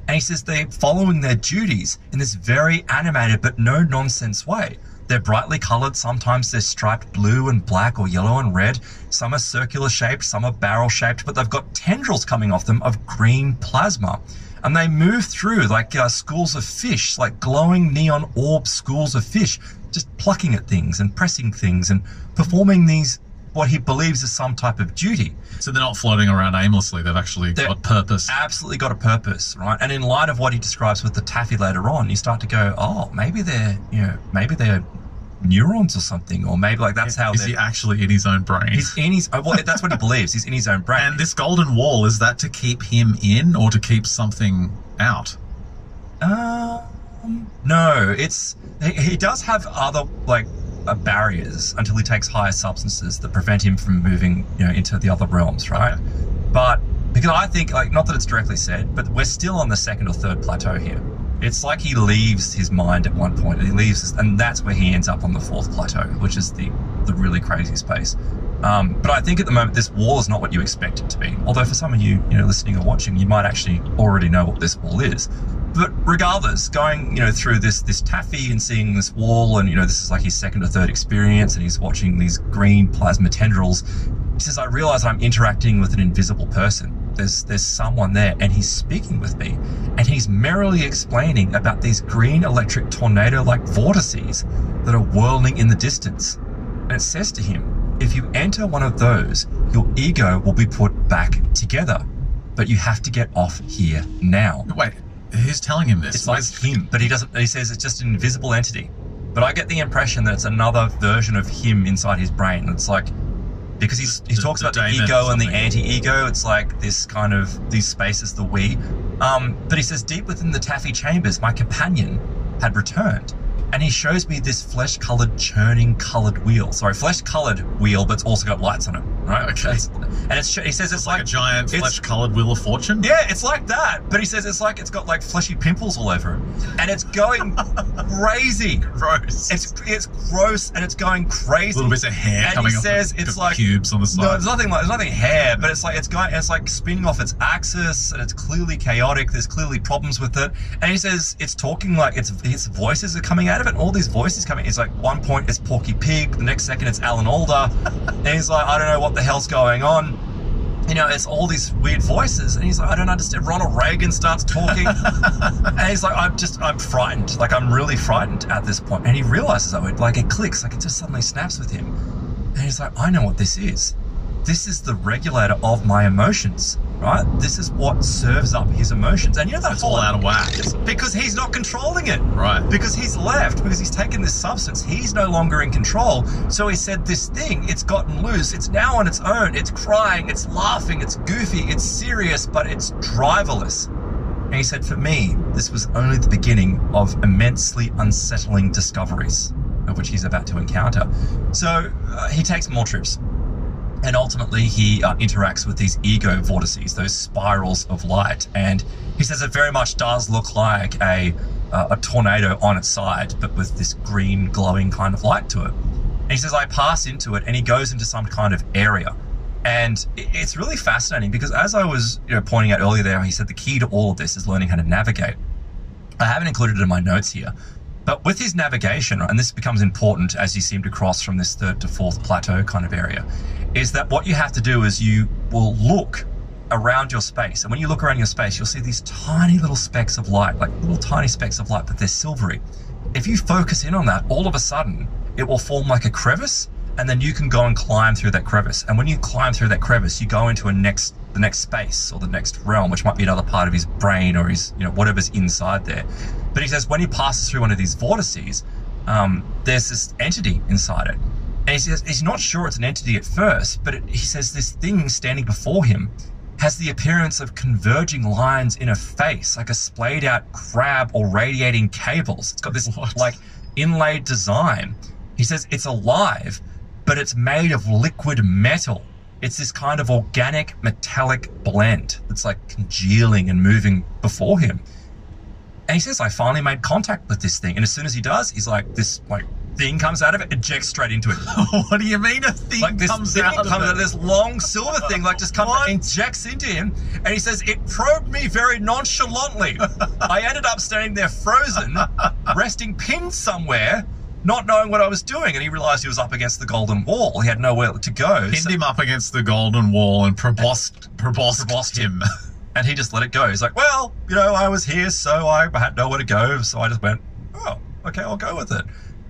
And he says they're following their duties in this very animated but no nonsense way. They're brightly colored. Sometimes they're striped blue and black or yellow and red. Some are circular shaped, some are barrel shaped, but they've got tendrils coming off them of green plasma. And they move through like uh, schools of fish, like glowing neon orb schools of fish, just plucking at things and pressing things and performing these, what he believes is some type of duty. so they're not floating around aimlessly. They've actually They're- got purpose. Absolutely got a purpose, right? And in light of what he describes with the taffy later on, you start to go, oh, maybe they're, you know, maybe they're neurons or something, or maybe like that's how Is they're- he actually in his own brain? He's in his. oh, Well, that's what he (laughs) believes. He's in his own brain. and this golden wall, is that to keep him in or to keep something out? Um, no, it's he, he does have other like barriers until he takes higher substances that prevent him from moving, you know, into the other realms, right? But because I think like not that it's directly said, but we're still on the second or third plateau here. It's like he leaves his mind at one point, and he leaves, and that's where he ends up on the fourth plateau, which is the the really crazy space. Um, but I think at the moment this wall is not what you expect it to be. Although for some of you, you know, listening or watching, you might actually already know what this wall is. But regardless, going you know through this this taffy and seeing this wall, and you know this is like his second or third experience, and he's watching these green plasma tendrils. He says, I realize I'm interacting with an invisible person. There's there's someone there and he's speaking with me. And he's merrily explaining about these green electric tornado-like vortices that are whirling in the distance. And it says to him, if you enter one of those, your ego will be put back together. But you have to get off here now. Wait, who's telling him this? It's like him, but he doesn't. He says it's just an invisible entity. But I get the impression that it's another version of him inside his brain. It's like because he's, he The- talks the about the ego and the anti-ego. It's like this kind of these spaces, the we. Um, but he says deep within the taffy chambers, my companion had returned. And he shows me this flesh-colored, churning colored wheel. Sorry, flesh-colored wheel, but it's also got lights on it. Right? Okay. It's- and it's he says it's, like a giant it's- flesh-colored wheel of fortune. yeah, it's like that. But he says it's like it's got like fleshy pimples all over it, and it's going (laughs) crazy. gross. It's it's gross and it's going crazy. little bits of hair And coming he says the, it's like- cubes on the side. No, there's nothing like there's nothing hair, but it's like it's going it's like spinning off its axis and it's clearly chaotic. There's clearly problems with it. And he says it's talking like its its voices are coming out of it. And all these voices coming. It's like one point it's Porky Pig, the next second it's Alan Alda, (laughs) and he's like I don't know what the hell's going on. You know, it's all these weird voices, and he's like, I don't understand. Ronald Reagan starts talking, (laughs) and he's like, I'm just, I'm frightened. Like, I'm really frightened at this point. And he realizes, oh, it, like, it clicks, like, it just suddenly snaps with him. And he's like, I know what this is. This is the regulator of my emotions, right? This is what serves up his emotions. And you know that it's whole all out of whack. because he's not controlling it. Right. Because he's left, because he's taken this substance. He's no longer in control. So he said, This thing, it's gotten loose. It's now on its own. It's crying, it's laughing, it's goofy, it's serious, but it's driverless. And he said, For me, this was only the beginning of immensely unsettling discoveries, of which he's about to encounter. So uh, he takes more trips. And ultimately, he uh, interacts with these ego vortices, those spirals of light. And he says it very much does look like a, uh, a tornado on its side, but with this green, glowing kind of light to it. And he says, I pass into it, and he goes into some kind of area. And it's really fascinating because, as I was you know, pointing out earlier there, he said the key to all of this is learning how to navigate. I haven't included it in my notes here, but with his navigation, and this becomes important as you seem to cross from this third to fourth plateau kind of area, is that what you have to do is you will look around your space. And when you look around your space, you'll see these tiny little specks of light, like little tiny specks of light, but they're silvery. If you focus in on that, all of a sudden, it will form like a crevice, and then you can go and climb through that crevice. And when you climb through that crevice, you go into a next the next space or the next realm, which might be another part of his brain or his, you know, whatever's inside there. But he says when he passes through one of these vortices, um, there's this entity inside it. And he says he's not sure it's an entity at first, but it, he says this thing standing before him has the appearance of converging lines in a face, like a splayed out crab or radiating cables. It's got this What? like inlaid design. He says it's alive, but it's made of liquid metal. It's this kind of organic metallic blend that's like congealing and moving before him. And he says, I finally made contact with this thing. And as soon as he does, he's like, this like thing comes out of it, ejects straight into it. (laughs) what do you mean a thing Like this comes thing out comes of out this long silver thing, like just comes What? injects into him, and he says it probed me very nonchalantly. (laughs) I ended up standing there frozen, resting pinned somewhere, not knowing what I was doing, and he realized he was up against the golden wall. He had nowhere to go, Pinned so- him up against the golden wall and probosc, probosced, Probosced him. (laughs) and he just let it go. He's like, "Well, you know, I was here, so I had nowhere to go, so I just went, oh, okay, I'll go with it."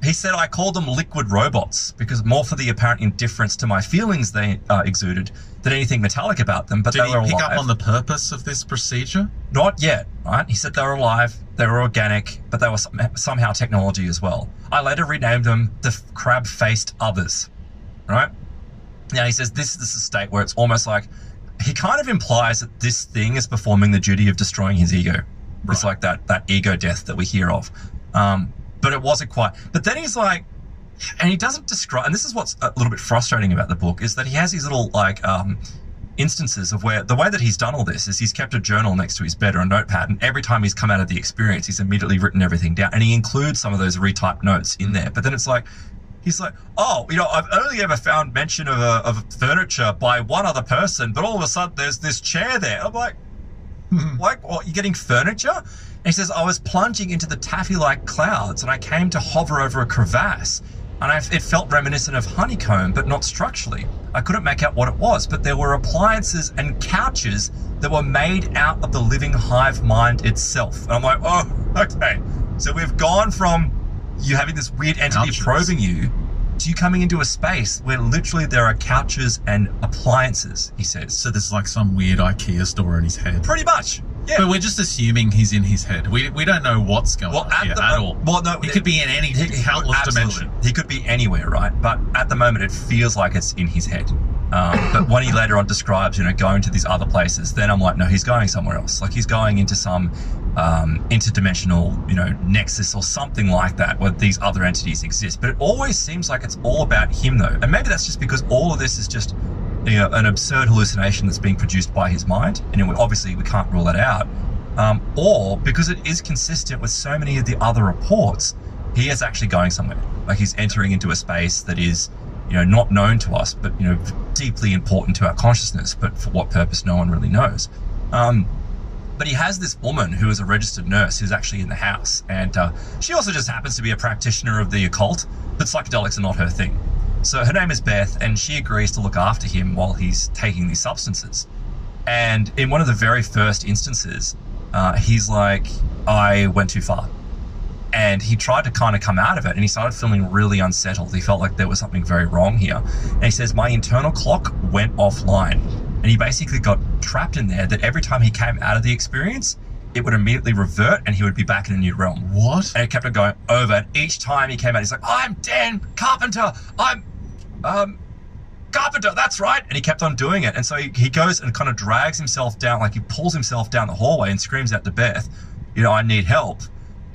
He said I called them liquid robots because more for the apparent indifference to my feelings they uh, exuded than anything metallic about them. But Did they he were pick alive. up on the purpose of this procedure? Not yet, right? He said they were alive, they were organic, but they were some- somehow technology as well. I later renamed them the crab faced others, right? Now he says this, this is a state where it's almost like he kind of implies that this thing is performing the duty of destroying his ego. It's like that, that ego death that we hear of. Um, but it wasn't quite. But then he's like, and he doesn't describe, and this is what's a little bit frustrating about the book, is that he has these little like um, instances of where the way that he's done all this is he's kept a journal next to his bed or a notepad, and every time he's come out of the experience, he's immediately written everything down, and he includes some of those retyped notes in there. But then it's like. He's like, oh, you know, I've only ever found mention of, a, of furniture by one other person, but all of a sudden there's this chair there. I'm like, (laughs) like, what? You're getting furniture? And he says, I was plunging into the taffy like clouds and I came to hover over a crevasse. and I, it felt reminiscent of honeycomb, but not structurally. I couldn't make out what it was, but there were appliances and couches that were made out of the living hive mind itself. And I'm like, oh, (laughs) okay. So we've gone from you having this weird entity Couches. probing you to you coming into a space where literally there are couches and appliances, he says. So there's like some weird IKEA store in his head. Pretty much. Yeah. But we're just assuming he's in his head. We, we don't know what's going Well, on at here the at all. well, no, he could be in any he- countless absolutely. dimension. He could be anywhere, right? But at the moment, it feels like it's in his head. Um, but when he later on describes, you know, going to these other places, then I'm like, no, he's going somewhere else. Like he's going into some um, interdimensional, you know, nexus or something like that, where these other entities exist. But it always seems like it's all about him, though. And maybe that's just because all of this is just, you know, an absurd hallucination that's being produced by his mind. And obviously, we can't rule that out. Um, or because it is consistent with so many of the other reports, he is actually going somewhere. Like he's entering into a space that is, you know, not known to us, but you know, deeply important to our consciousness. But for what purpose, no one really knows. Um, but he has this woman who is a registered nurse who's actually in the house, and uh, she also just happens to be a practitioner of the occult. But psychedelics are not her thing. So her name is Beth, and she agrees to look after him while he's taking these substances. And in one of the very first instances, uh, he's like, I went too far. And he tried to kind of come out of it and he started feeling really unsettled. He felt like there was something very wrong here. And he says, My internal clock went offline. And he basically got trapped in there that every time he came out of the experience, it would immediately revert and he would be back in a new realm. What? And it kept on going over. And each time he came out, he's like, I'm Dan Carpenter. I'm, um, Carpenter, that's right. And he kept on doing it. And so he, he goes and kind of drags himself down, like he pulls himself down the hallway and screams out to Beth, you know, I need help.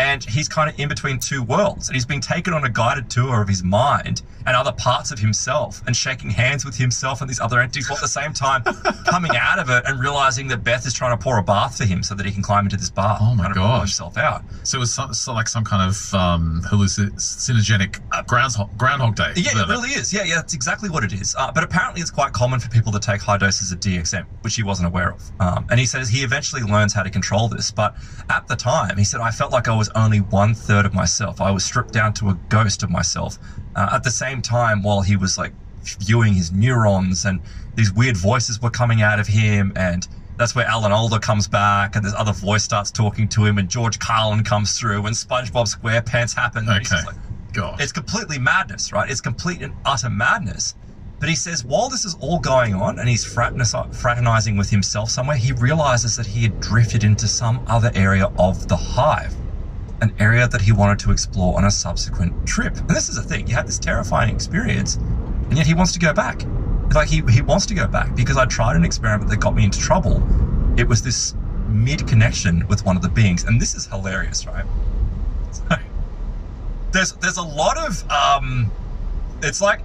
And he's kind of in between two worlds. And he's being taken on a guided tour of his mind and other parts of himself and shaking hands with himself and these other entities while at the same time (laughs) coming out of it and realizing that Beth is trying to pour a bath for him so that he can climb into this bath. Oh my kind of pull gosh. himself out. So it was so, so like some kind of um, hallucinogenic groundhog, groundhog day. Yeah, it really is. Yeah, yeah, that's exactly what it is. Uh, but apparently, it's quite common for people to take high doses of DXM, which he wasn't aware of. Um, and he says he eventually learns how to control this. But at the time, he said, I felt like I was only one third of myself. I was stripped down to a ghost of myself. Uh, at the same time, while he was like viewing his neurons and these weird voices were coming out of him and that's where Alan Alda comes back and this other voice starts talking to him and George Carlin comes through and SpongeBob SquarePants happens. Okay. like, God. it's completely madness, right? It's complete and utter madness. But he says while this is all going on and he's fraternizing with himself somewhere, he realizes that he had drifted into some other area of the hive, an area that he wanted to explore on a subsequent trip. And this is the thing: you had this terrifying experience, and yet he wants to go back. Like he he wants to go back because I tried an experiment that got me into trouble. It was this mid connection with one of the beings, and this is hilarious, right? So, there's there's a lot of um, it's like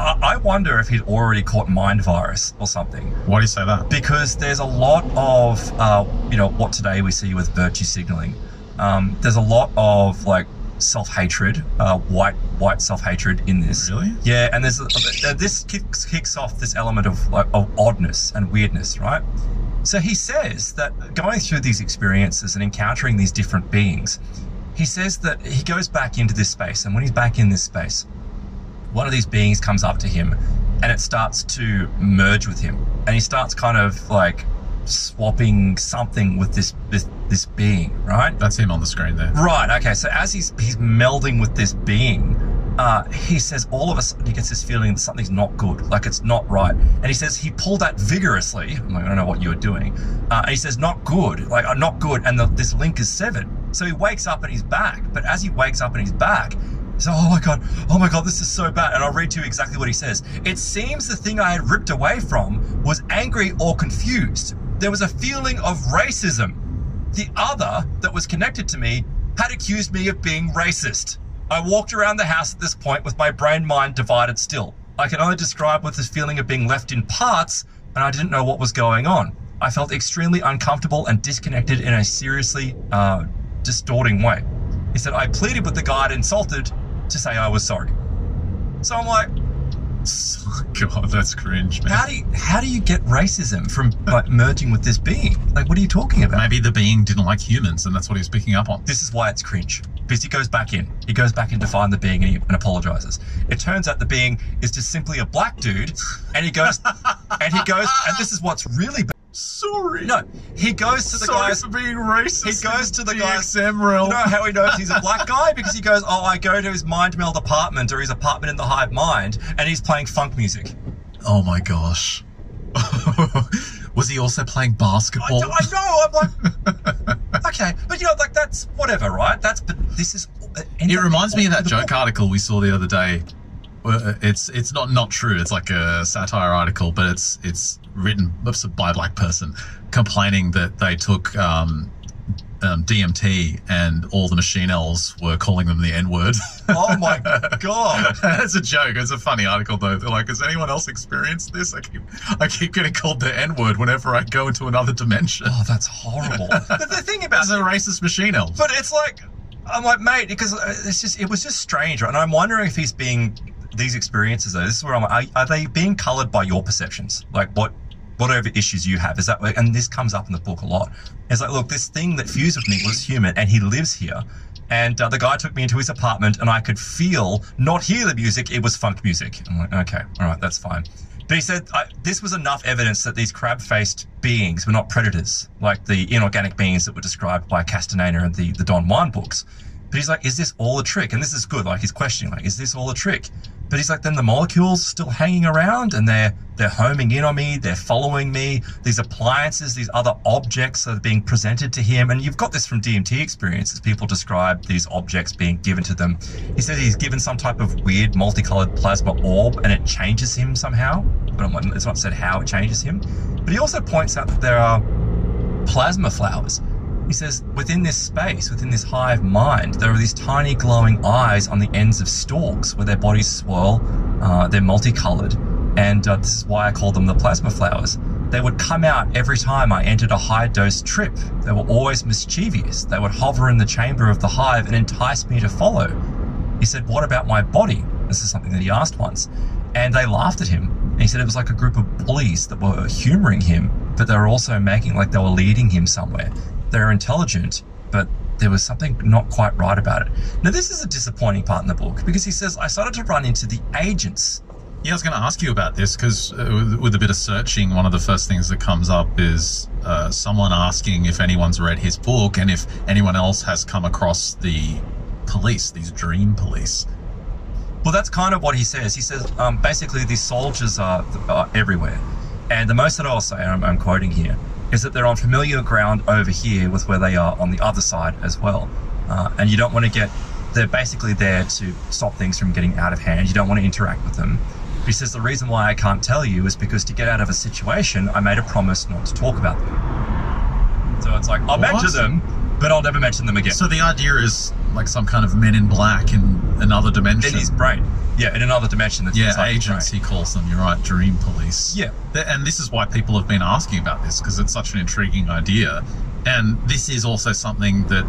I I wonder if he'd already caught mind virus or something Why do you say that? because there's a lot of uh, you know what today we see with virtue signaling. Um, there's a lot of like self hatred, uh, white white self hatred in this. Really? Yeah, and there's uh, this kicks, kicks off this element of like of oddness and weirdness, right? So he says that going through these experiences and encountering these different beings, he says that he goes back into this space, and when he's back in this space, one of these beings comes up to him and it starts to merge with him and he starts kind of like swapping something with this this, this being right That's him on the screen there. right okay so as he's he's melding with this being uh, he says all of a sudden he gets this feeling that something's not good, like it's not right. And he says he pulled that vigorously. I'm like, I don't know what you were doing. Uh, and he says, not good, like uh, not good. And the, this link is severed. So he wakes up and he's back. But as he wakes up and he's back, like, oh my God, oh my God, this is so bad. And I'll read to you exactly what he says. It seems the thing I had ripped away from was angry or confused. There was a feeling of racism. The other that was connected to me had accused me of being racist. I walked around the house at this point with my brain mind divided still. I can only describe with this feeling of being left in parts, and I didn't know what was going on. I felt extremely uncomfortable and disconnected in a seriously uh, distorting way. He said, I pleaded with the guy I'd insulted to say I was sorry. So I'm like, (laughs) God, that's cringe, man. how do you, how do you get racism from like merging with this being? Like, what are you talking about? Maybe the being didn't like humans, and that's what he was picking up on. This is why it's cringe because he goes back in. He goes back in to find the being and, he, and apologizes. It turns out the being is just simply a black dude, and he goes, (laughs) and he goes, and this is what's really bad. Sorry. No, he goes to the Sorry guys. for being racist. He goes to the guys- realm. You know how he knows he's a black (laughs) guy? Because he goes, Oh, I go to his mind meld apartment or his apartment in the hive mind, and he's playing funk music. Oh my gosh. (laughs) Was he also playing basketball? I know, I'm like, (laughs) okay, but you know, like that's whatever, right? That's, but this is. It reminds me of that joke book. article we saw the other day. Uh, It's it's not not true. It's like a satire article, but it's it's written by a black person complaining that they took um, um, DMT and all the machine elves were calling them the N word. (laughs) Oh my god. (laughs) It's a joke. It's a funny article though. They're like, has anyone else experienced this? I keep I keep getting called the N word whenever I go into another dimension. Oh, that's horrible. (laughs) But the thing about As a racist machine elf. But it's like, I'm like, mate, because it's just, it was just strange, right? And I'm wondering if he's being, these experiences, though, this is where I'm are, are they being colored by your perceptions? Like, what, whatever issues you have, is that, and this comes up in the book a lot. It's like, look, this thing that fused with me was human, and he lives here. And uh, the guy took me into his apartment, and I could feel, not hear the music, it was funk music. I'm like, okay, all right, that's fine. But he said this was enough evidence that these crab-faced beings were not predators, like the inorganic beings that were described by Castaneda and the, the Don Juan books. But he's like, is this all a trick? And this is good. Like he's questioning, like, is this all a trick? But he's like, then the molecules still hanging around and they're they're homing in on me, they're following me. These appliances, these other objects are being presented to him. And you've got this from DMT experiences. People describe these objects being given to them. He says he's given some type of weird multicolored plasma orb and it changes him somehow. But it's not said how it changes him. But he also points out that there are plasma flowers. He says, within this space, within this hive mind, there are these tiny glowing eyes on the ends of stalks where their bodies swirl. Uh, they're multicolored. And uh, this is why I call them the plasma flowers. They would come out every time I entered a high dose trip. They were always mischievous. They would hover in the chamber of the hive and entice me to follow. He said, What about my body? This is something that he asked once. And they laughed at him. And he said it was like a group of bullies that were humoring him, but they were also making like they were leading him somewhere. They're intelligent, but there was something not quite right about it. Now, this is a disappointing part in the book because he says, I started to run into the agents. Yeah, I was going to ask you about this because uh, with, a bit of searching, one of the first things that comes up is uh, someone asking if anyone's read his book and if anyone else has come across the police, these dream police. Well, that's kind of what he says. He says um, basically these soldiers are, are everywhere. And the most that I'll say, I'm, I'm quoting here, is that they're on familiar ground over here with where they are on the other side as well. Uh, and you don't want to get, they're basically there to stop things from getting out of hand. You don't want to interact with them. He says the reason why I can't tell you is because to get out of a situation, I made a promise not to talk about them. So it's like, I'll mention them, but I'll never mention them again. So the idea is like some kind of men in black in another dimension. in his brain. Yeah, in another dimension that's yeah, agents, he calls them. You're right, dream police. Yeah. And this is why people have been asking about this because it's such an intriguing idea. And this is also something that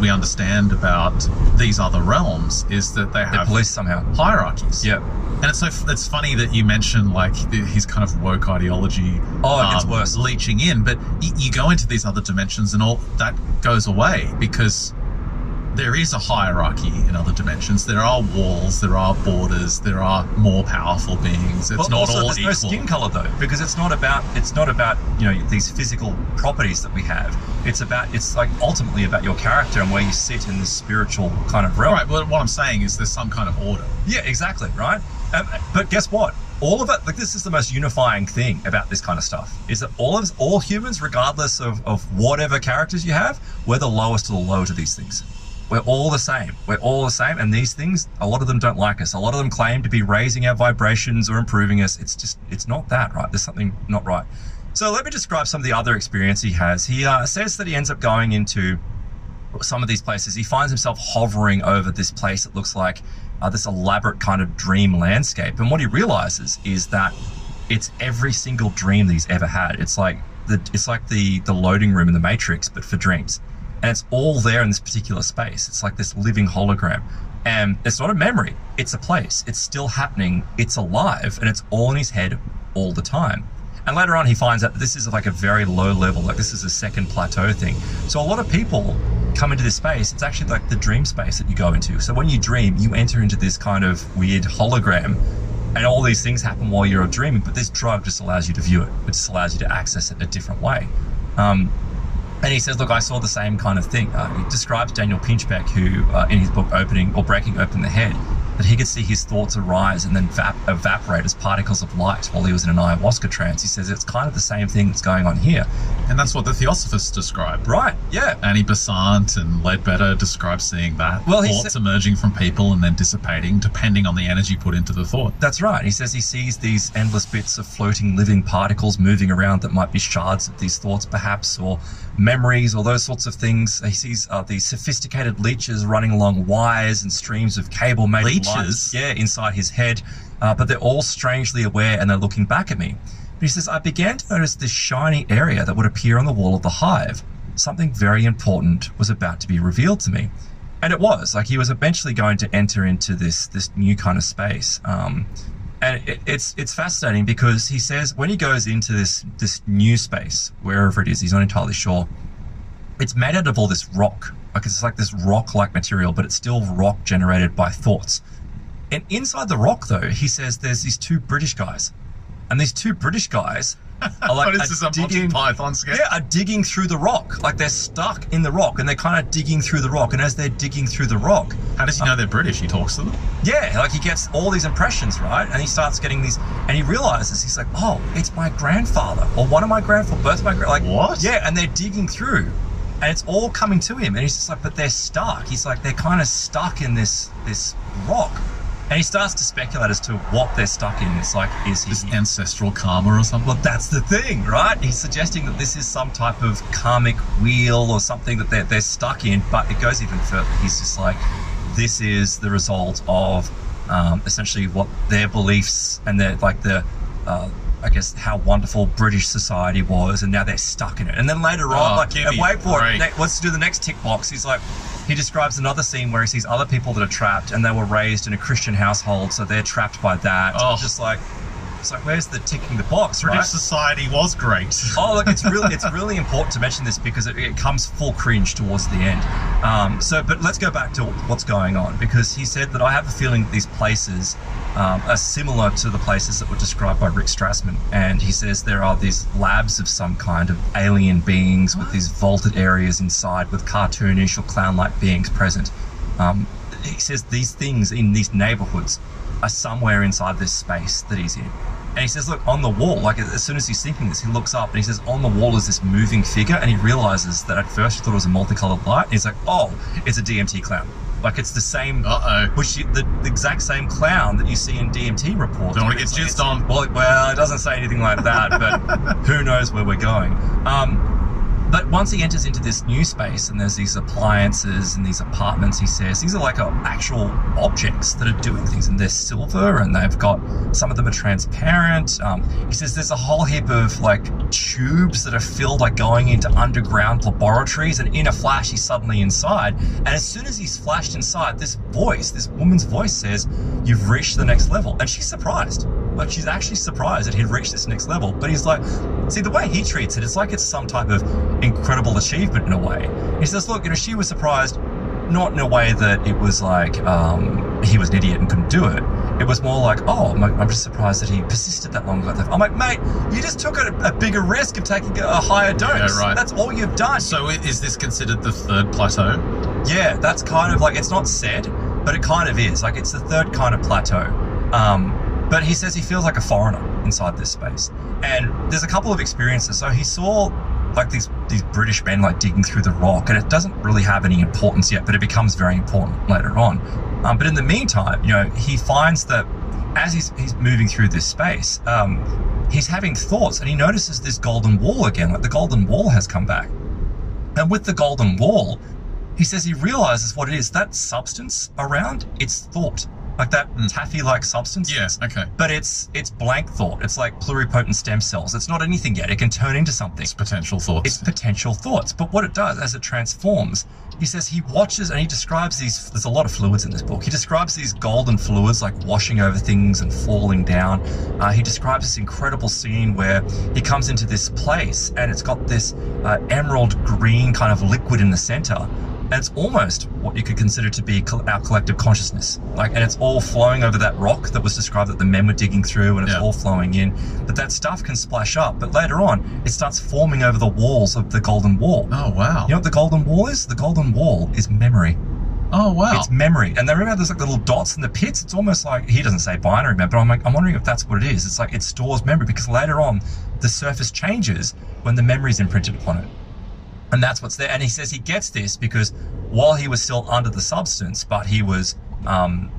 we understand about these other realms is that they They're have police somehow. hierarchies. Yeah. And it's so it's funny that you mentioned like his kind of woke ideology. um, Oh, it gets worse. leeching in, but y- you go into these other dimensions and all that goes away because there is a hierarchy in other dimensions. There are walls, there are borders, there are more powerful beings. It's Well, not also, all there's equal. no skin color though, because it's not about it's not about you know these physical properties that we have. It's about it's like ultimately about your character and where you sit in this spiritual kind of realm. Right, but what I'm saying is there's some kind of order. Yeah, exactly. Right. Um, but guess what? All of it, like this is the most unifying thing about this kind of stuff, is that all of us, all humans, regardless of, of whatever characters you have, we're the lowest of the low to these things. We're all the same. We're all the same. And these things, a lot of them don't like us. A lot of them claim to be raising our vibrations or improving us. It's just, it's not that, right? There's something not right. So let me describe some of the other experience he has. He uh, says that he ends up going into some of these places. He finds himself hovering over this place that looks like uh, this elaborate kind of dream landscape. And what he realizes is that it's every single dream that he's ever had. It's like the it's like the the loading room in the Matrix, but for dreams. And it's all there in this particular space. It's like this living hologram. And it's not a memory, it's a place. It's still happening, it's alive, and it's all in his head all the time. And later on, he finds out that this is like a very low level, like this is a second plateau thing. So a lot of people come into this space, it's actually like the dream space that you go into. So when you dream, you enter into this kind of weird hologram, and all these things happen while you're dreaming. But this drug just allows you to view it. It just allows you to access it a different way. Um, and he says, "Look, I saw the same kind of thing." Uh, he describes Daniel Pinchbeck, who uh, in his book "Opening" or "Breaking Open the Head," that he could see his thoughts arise and then vap- evaporate as particles of light while he was in an ayahuasca trance. He says it's kind of the same thing that's going on here. And that's what the Theosophists describe. Right? Yeah. Annie Besant and Leadbeater describe seeing that. Well, thoughts sa- emerging from people and then dissipating depending on the energy put into the thought. That's right. He says he sees these endless bits of floating living particles moving around that might be shards of these thoughts, perhaps, or memories, or those sorts of things. He sees uh, these sophisticated leeches running along wires and streams of cable made. Leeches? Yeah, inside his head. Uh, but they're all strangely aware and they're looking back at me. But he says, I began to notice this shiny area that would appear on the wall of the hive. Something very important was about to be revealed to me. And it was like he was eventually going to enter into this this new kind of space. Um, and it, it's it's fascinating because he says when he goes into this this new space, wherever it is, he's not entirely sure. It's made out of all this rock, like it's like this rock-like material, but it's still rock generated by thoughts. And inside the rock, though, he says there's these two British guys, and these two British guys like what is this, a digging, Python sketch? yeah, are digging through the rock. Like they're stuck in the rock and they're kind of digging through the rock. And as they're digging through the rock, How does he uh, know they're British? He talks to them? yeah, like he gets all these impressions, right? And he starts getting these, and he realizes he's like, oh, it's my grandfather or one of my grandfather, both of my gra- like What? Yeah, and they're digging through, and it's all coming to him, and he's just like, but they're stuck. He's like, they're kind of stuck in this this rock, and he starts to speculate as to what they're stuck in. It's like, is he This ancestral karma or something? well, that's the thing, right? He's suggesting that this is some type of karmic wheel or something that they're, they're stuck in, but it goes even further. He's just like, this is the result of um, essentially what their beliefs and their, like, the, uh, I guess, how wonderful British society was, and now they're stuck in it. And then later on, Oh, like, give and wait for it, let's do the next tick box. He's like, he describes another scene where he sees other people that are trapped and they were raised in a Christian household, so they're trapped by that. Oh. It's just like, it's like, where's the ticking the box, British right? society was great. (laughs) Oh, look, it's really it's really important to mention this because it, it comes full cringe towards the end. Um, so, but let's go back to what's going on because he said that I have a feeling these places um, are similar to the places that were described by Rick Strassman, and he says there are these labs of some kind of alien beings with these vaulted areas inside with cartoonish or clown-like beings present. Um, he says these things in these neighborhoods are somewhere inside this space that he's in. And he says, look, on the wall, like as soon as he's thinking this, he looks up and he says, on the wall is this moving figure. And he realizes that at first he thought it was a multicolored light. And he's like, oh, it's a DMT clown. Like it's the same, Uh oh. which you, the, the exact same clown that you see in DMT reports. Don't wanna It's get like- on. Well, well, it doesn't say anything like that, but (laughs) who knows where we're going. Um, but once he enters into this new space and there's these appliances and these apartments, he says these are like uh, actual objects that are doing things, and they're silver and they've got some of them are transparent. Um, he says there's a whole heap of like tubes that are filled like going into underground laboratories, and in a flash he's suddenly inside. And as soon as he's flashed inside, this voice, this woman's voice says, "You've reached the next level," and she's surprised. Like she's actually surprised that he'd reached this next level. But he's like, see the way he treats it, it's like it's some type of incredible achievement in a way. He says, look, you know, she was surprised, not in a way that it was like um, he was an idiot and couldn't do it. It was more like, oh, I'm, I'm just surprised that he persisted that long. I'm like, mate, you just took a, a bigger risk of taking a higher dose. Yeah, right. That's all you've done. So is this considered the third plateau? Yeah, that's kind of like it's not said, but it kind of is. Like it's the third kind of plateau. Um, but he says he feels like a foreigner inside this space. And there's a couple of experiences. So he saw like these these British men like digging through the rock, and it doesn't really have any importance yet, but it becomes very important later on. Um, but in the meantime, you know, he finds that as he's he's moving through this space, um, he's having thoughts, and he notices this golden wall again. Like the golden wall has come back. And with the golden wall, he says he realizes what it is. That substance around, it's thought. Like that taffy like substance. Yes. Okay. But it's it's blank thought. It's like pluripotent stem cells. It's not anything yet. It can turn into something. It's potential thoughts. It's potential thoughts. But what it does as it transforms, he says he watches and he describes these. There's a lot of fluids in this book. He describes these golden fluids like washing over things and falling down. Uh, he describes this incredible scene where he comes into this place and it's got this uh, emerald green kind of liquid in the center. And it's almost what you could consider to be our collective consciousness. Like, and it's all flowing over that rock that was described that the men were digging through, and it's Yeah. all flowing in. But that stuff can splash up. But later on, it starts forming over the walls of the Golden Wall. Oh wow. You know what the Golden Wall is? The Golden Wall is memory. Oh wow. It's memory. And then remember there's like little dots in the pits? It's almost like he doesn't say binary map, but I'm like I'm wondering if that's what it is. It's like it stores memory because later on the surface changes when the memory is imprinted upon it. And that's what's there. And he says he gets this because while he was still under the substance, but he was um,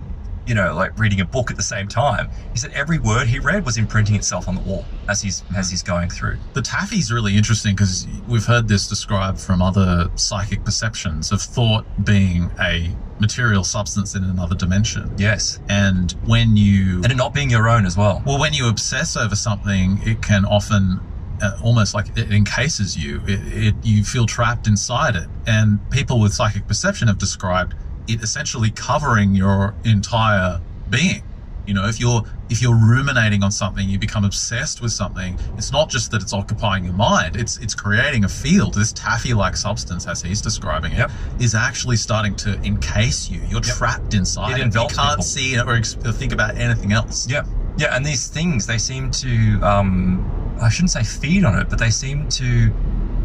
you know, like reading a book at the same time, he said every word he read was imprinting itself on the wall as he's as he's going through. The taffy's really interesting because we've heard this described from other psychic perceptions of thought being a material substance in another dimension. Yes. And when you And it not being your own as well. well, when you obsess over something, it can often uh, almost like it encases you. It, it you feel trapped inside it. And people with psychic perception have described it essentially covering your entire being. You know, if you're if you're ruminating on something, you become obsessed with something. It's not just that it's occupying your mind; it's it's creating a field. This taffy-like substance, as he's describing it, is Yep. actually starting to encase you. You're Yep. trapped inside. It You can't people. see or think about anything else. Yeah, yeah, and these things they seem to um, I shouldn't say feed on it, but they seem to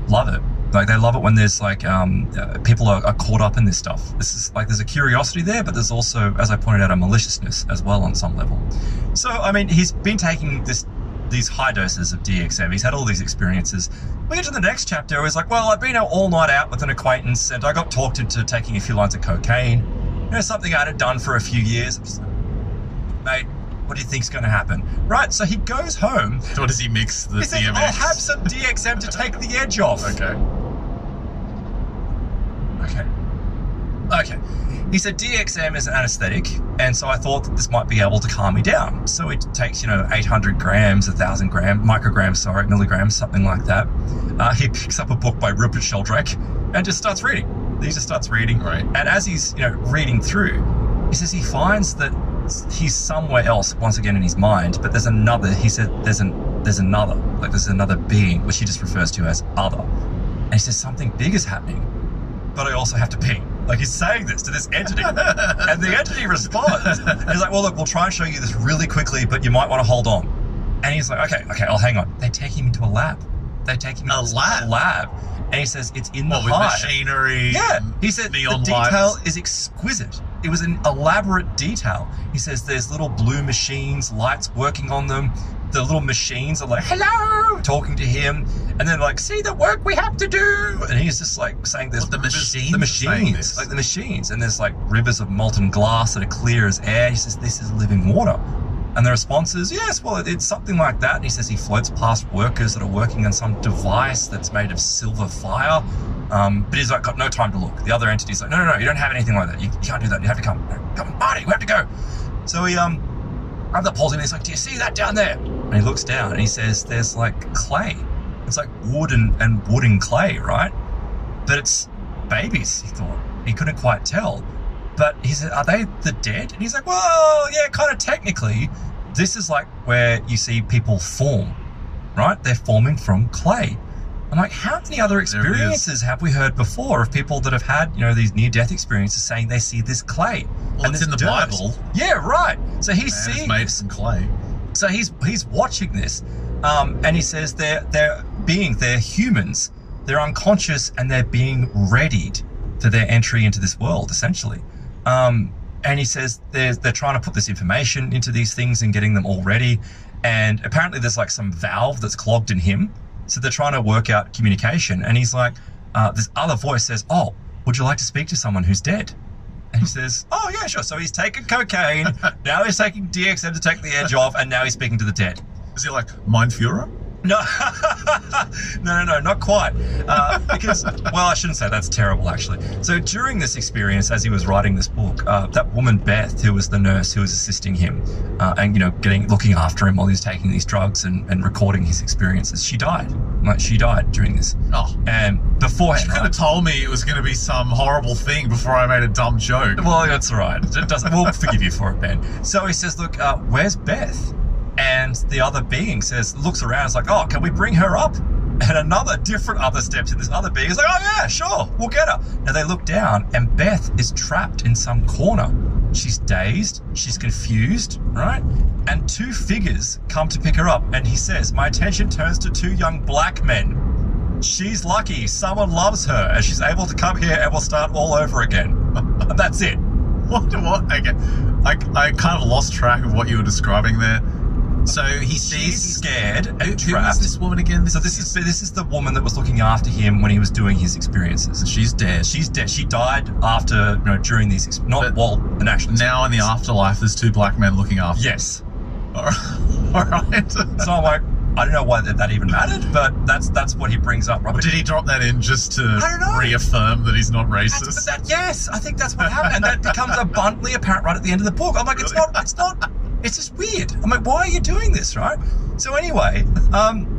love it. Like they love it when there's like um, uh, people are, are caught up in this stuff. This is like there's a curiosity there, but there's also, as I pointed out, a maliciousness as well on some level. So I mean, he's been taking this these high doses of DXM. He's had all these experiences. We get to the next chapter. He's like, well, I've been out all night out with an acquaintance, and I got talked into taking a few lines of cocaine. You know, something I'd had done for a few years. Like, Mate, what do you think's going to happen? Right, so he goes home. (laughs) What does he mix the He says, DMX? I'll have some DXM to take the edge off. Okay. Okay. Okay. He said DXM is an anesthetic, and so I thought that this might be able to calm me down. So it takes, you know, 800 grams, 1,000 grams, micrograms, sorry, milligrams, something like that. Uh, he (laughs) picks up a book by Rupert Sheldrake and just starts reading. He just starts reading. Right. And as he's, you know, reading through, he says he finds that he's somewhere else once again in his mind, but there's another. He said there's an there's another, like there's another being, which he just refers to as other. And he says something big is happening, but I also have to pee. Like he's saying this to this entity, (laughs) and the entity responds. And he's like, "Well, look, we'll try and show you this really quickly, but you might want to hold on." And he's like, "Okay, okay, I'll hang on." They take him into a lab. They take him A into lab? lab, and he says it's in the What, with hive. machinery? Yeah, he said the detail lights? is exquisite. It was an elaborate detail. He says there's little blue machines, lights working on them. The little machines are like, hello, talking to him. And then like, see the work we have to do. And he's just like saying there's What, the machines the machines, like the machines. And there's like rivers of molten glass that are clear as air. He says, this is living water. And the response is, yes, well, it- it's something like that. And he says he floats past workers that are working on some device that's made of silver fire. Um, but he's like, got no time to look. The other entity's like, no, no, no, you don't have anything like that. You, you can't do that. You have to come. Come, Marty, we have to go. So he, um, I that pulls him. He's like, do you see that down there? And he looks down and he says, there's like clay. It's like wood and, and wood and clay, right? But it's babies, he thought. He couldn't quite tell. But he said, Are they the dead? And he's like, Well, yeah, kind of technically. This is like where you see people form, right? They're forming from clay. I'm like, how many other There it is. experiences have we heard before of people that have had, you know, these near death experiences saying they see this clay? Well, and it's this in the dirt? Bible. Yeah, right. So he's Man seeing made this. from clay. So he's he's watching this, um, and he says they're they're being they're humans, they're unconscious, and they're being readied for their entry into this world, essentially. Um, and he says they're they're trying to put this information into these things and getting them all ready. And apparently there's like some valve that's clogged in him, so they're trying to work out communication. And he's like, uh, this other voice says, "Oh, would you like to speak to someone who's dead?" And he says, "Oh yeah, sure." So he's taken cocaine. (laughs) now he's taking DXM to take the edge off, and now he's speaking to the dead. Is he like Mind Führer? No, (laughs) no, no, no, not quite. Uh, because, well, I shouldn't say that's terrible, actually. So during this experience, as he was writing this book, uh, that woman Beth, who was the nurse who was assisting him, uh, and you know, getting looking after him while he was taking these drugs and, and recording his experiences, she died. Like she died during this. Oh. And beforehand, You could have told me it was going to be some horrible thing before I made a dumb joke. Well, that's all right. It doesn't. We'll forgive you for it, Ben. So he says, "Look, uh, where's Beth?" And the other being says, looks around, is like, "Oh, can we bring her up?" And another different other steps in this other being is like, oh yeah, sure, we'll get her. Now they look down and Beth is trapped in some corner. She's dazed, she's confused, right? And two figures come to pick her up, and he says, My attention turns to two young black men. She's lucky, someone loves her, and she's able to come here and we'll start all over again. (laughs) and that's it. What? What? Okay. I, I kind of lost track of what you were describing there. So he sees. scared Who, who is this woman again? So this is this is the woman that was looking after him when he was doing his experiences. And she's dead. She's dead. She died after, you know, during these, ex- not while an actual. now in the afterlife, there's two black men looking after. Yes. All right. (laughs) So I'm like, I don't know why that, that even mattered, but that's that's what he brings up. Right? Did he drop that in just to I don't know. reaffirm that he's not racist? that, yes, I think that's what happened, and that becomes abundantly apparent right at the end of the book. I'm like, it's not, it's not, it's just weird. I'm like, why are you doing this, right? So anyway, um,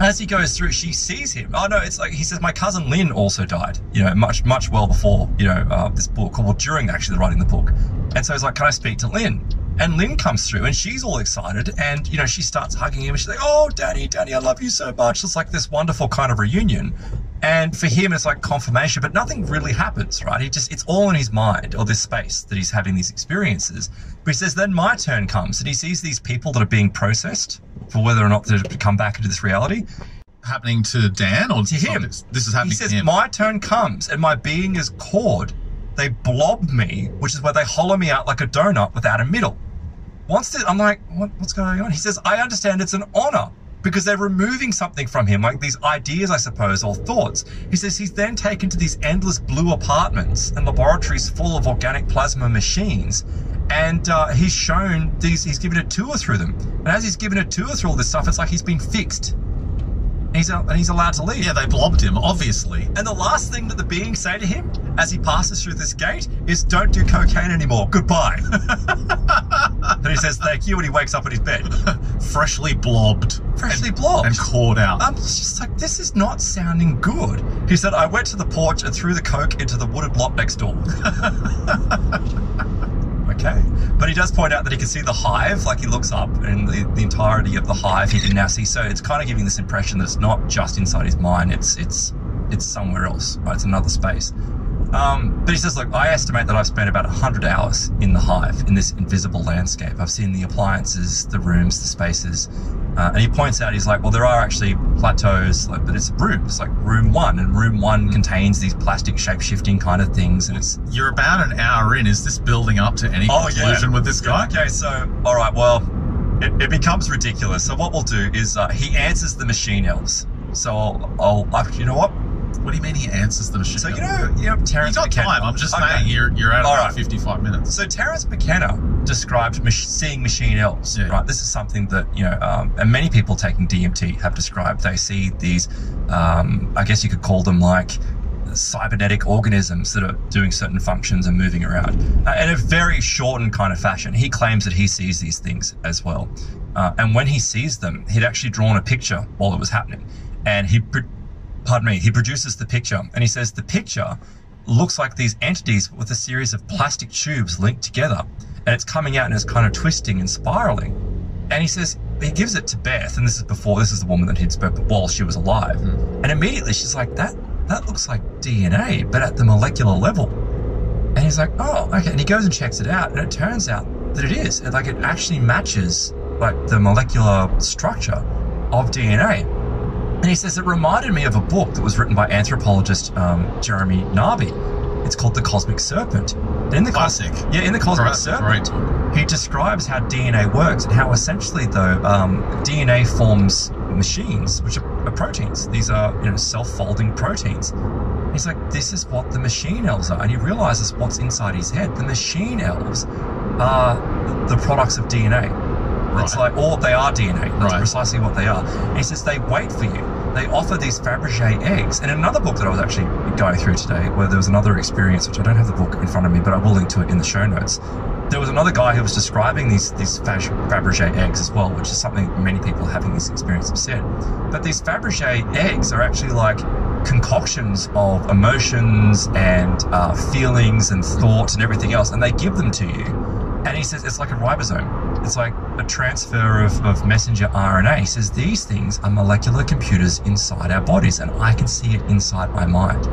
as he goes through, she sees him. Oh no, it's like he says, my cousin Lynn also died. You know, much much well before you know uh, this book, or during actually the writing the book. And so he's like, can I speak to Lynn? And Lynn comes through, and she's all excited, and you know she starts hugging him, and she's like, "Oh, Daddy, Daddy, I love you so much." It's like this wonderful kind of reunion. And for him, it's like confirmation, but nothing really happens, right? He just, it's all in his mind or this space that he's having these experiences. But he says, then my turn comes and he sees these people that are being processed for whether or not they're to come back into this reality. happening to Dan or To him. This, this is He happening says, to him. my turn comes and my being is cored. They blob me, which is where they hollow me out like a donut without a middle. Once the, I'm like, what, what's going on? He says, I understand it's an honor because they're removing something from him, like these ideas, I suppose, or thoughts. He says he's then taken to these endless blue apartments and laboratories full of organic plasma machines. And uh, he's shown these, he's given a tour through them. And as he's given a tour through all this stuff, it's like he's been fixed. And he's, and he's allowed to leave. yeah, they blobbed him, obviously. And the last thing that the beings say to him as he passes through this gate is, Don't do cocaine anymore. Goodbye. (laughs) and he says, Thank you. And he wakes up in his bed. (laughs) Freshly blobbed. Freshly and, blobbed. And caught out. I'm just like, This is not sounding good. He said, I went to the porch and threw the coke into the wooded lot next door. (laughs) okay. But he does point out that he can see the hive, like he looks up and the, the entirety of the hive he can now see. So it's kind of giving this impression that it's not just inside his mind, it's it's it's somewhere else, right? It's another space. Um, but he says, look, I estimate that I've spent about 100 hours in the hive, in this invisible landscape. I've seen the appliances, the rooms, the spaces. Uh, and he points out, he's like, well, there are actually plateaus, like, but it's rooms, like room one. And room one contains these plastic shape shifting kind of things. And it's You're about an hour in. Is this building up to any Oh, yeah. conclusion with this guy? Okay, so all right, well, it, it becomes ridiculous. So what we'll do is uh, he answers the machine elves. So I'll, I'll, you know what? What do you mean he answers the machine? So you know, you know, you Terence got McKenna. time. I'm just Okay. saying you're you're at All about right. 55 minutes. So Terence McKenna described mach- seeing machine elves. Yeah. Right, this is something that you know, um, and many people taking DMT have described. They see these, um, I guess you could call them like cybernetic organisms that are doing certain functions and moving around uh, in a very shortened kind of fashion. He claims that he sees these things as well, uh, and when he sees them, he'd actually drawn a picture while it was happening, and he. Pro- pardon me, he produces the picture and he says the picture looks like these entities with a series of plastic tubes linked together and it's coming out and it's kind of twisting and spiraling. And he says, he gives it to Beth, and this is before, this is the woman that he'd spoke while she was alive. Hmm. And immediately she's like, that, that looks like DNA, but at the molecular level. And he's like, oh, okay. And he goes and checks it out, and it turns out that it is. Like, it actually matches, like, the molecular structure of DNA. And he says it reminded me of a book that was written by anthropologist um, Jeremy Narby. It's called The Cosmic Serpent. In the Cos- Classic. yeah, in the Cosmic Great- Serpent, great. he describes how DNA works and how essentially, though, um, DNA forms machines, which are, are proteins. These are you know self-folding proteins. He's like, this is what the machine elves are, and he realizes what's inside his head. The machine elves are the products of DNA. It's like, or they are DNA. That's Right. precisely what they are. He says they wait for you. They offer these Fabergé eggs. And another book that I was actually going through today, where there was another experience, which I don't have the book in front of me, but I will link to it in the show notes. There was another guy who was describing these these Fab- Fabergé eggs as well, which is something many people having this experience have said. But these Fabergé eggs are actually like concoctions of emotions and uh, feelings and thoughts and everything else, and they give them to you And he says it's like a ribosome. It's like a transfer of, of messenger RNA. He says these things are molecular computers inside our bodies, and I can see it inside my mind.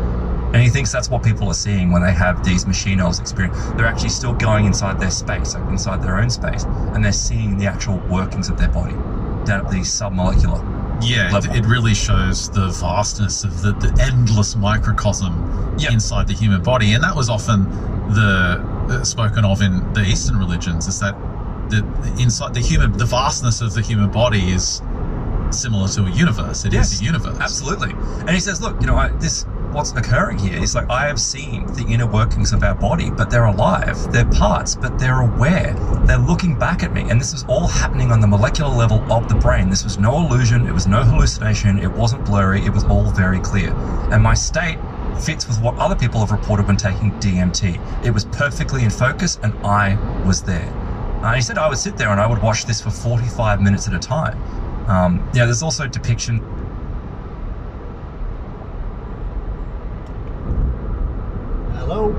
And he thinks that's what people are seeing when they have these machine elves experience. They're actually still going inside their space, like inside their own space, and they're seeing the actual workings of their body down at the submolecular. Yeah, it, level. it really shows the vastness of the, the endless microcosm Yep. inside the human body, and that was often the uh, spoken of in the Eastern religions. Is that the inside the human, the vastness of the human body is similar to a universe. It is Yes, a universe. Absolutely. And he says, look, you know, I, this what's occurring here is like I have seen the inner workings of our body, but they're alive. They're parts, but they're aware. They're looking back at me. And this is all happening on the molecular level of the brain. This was no illusion. It was no hallucination. It wasn't blurry. It was all very clear. And my state fits with what other people have reported when taking DMT. It was perfectly in focus and I was there. Uh, he said I would sit there and I would watch this for 45 minutes at a time. Um, yeah, there's also depiction Hello.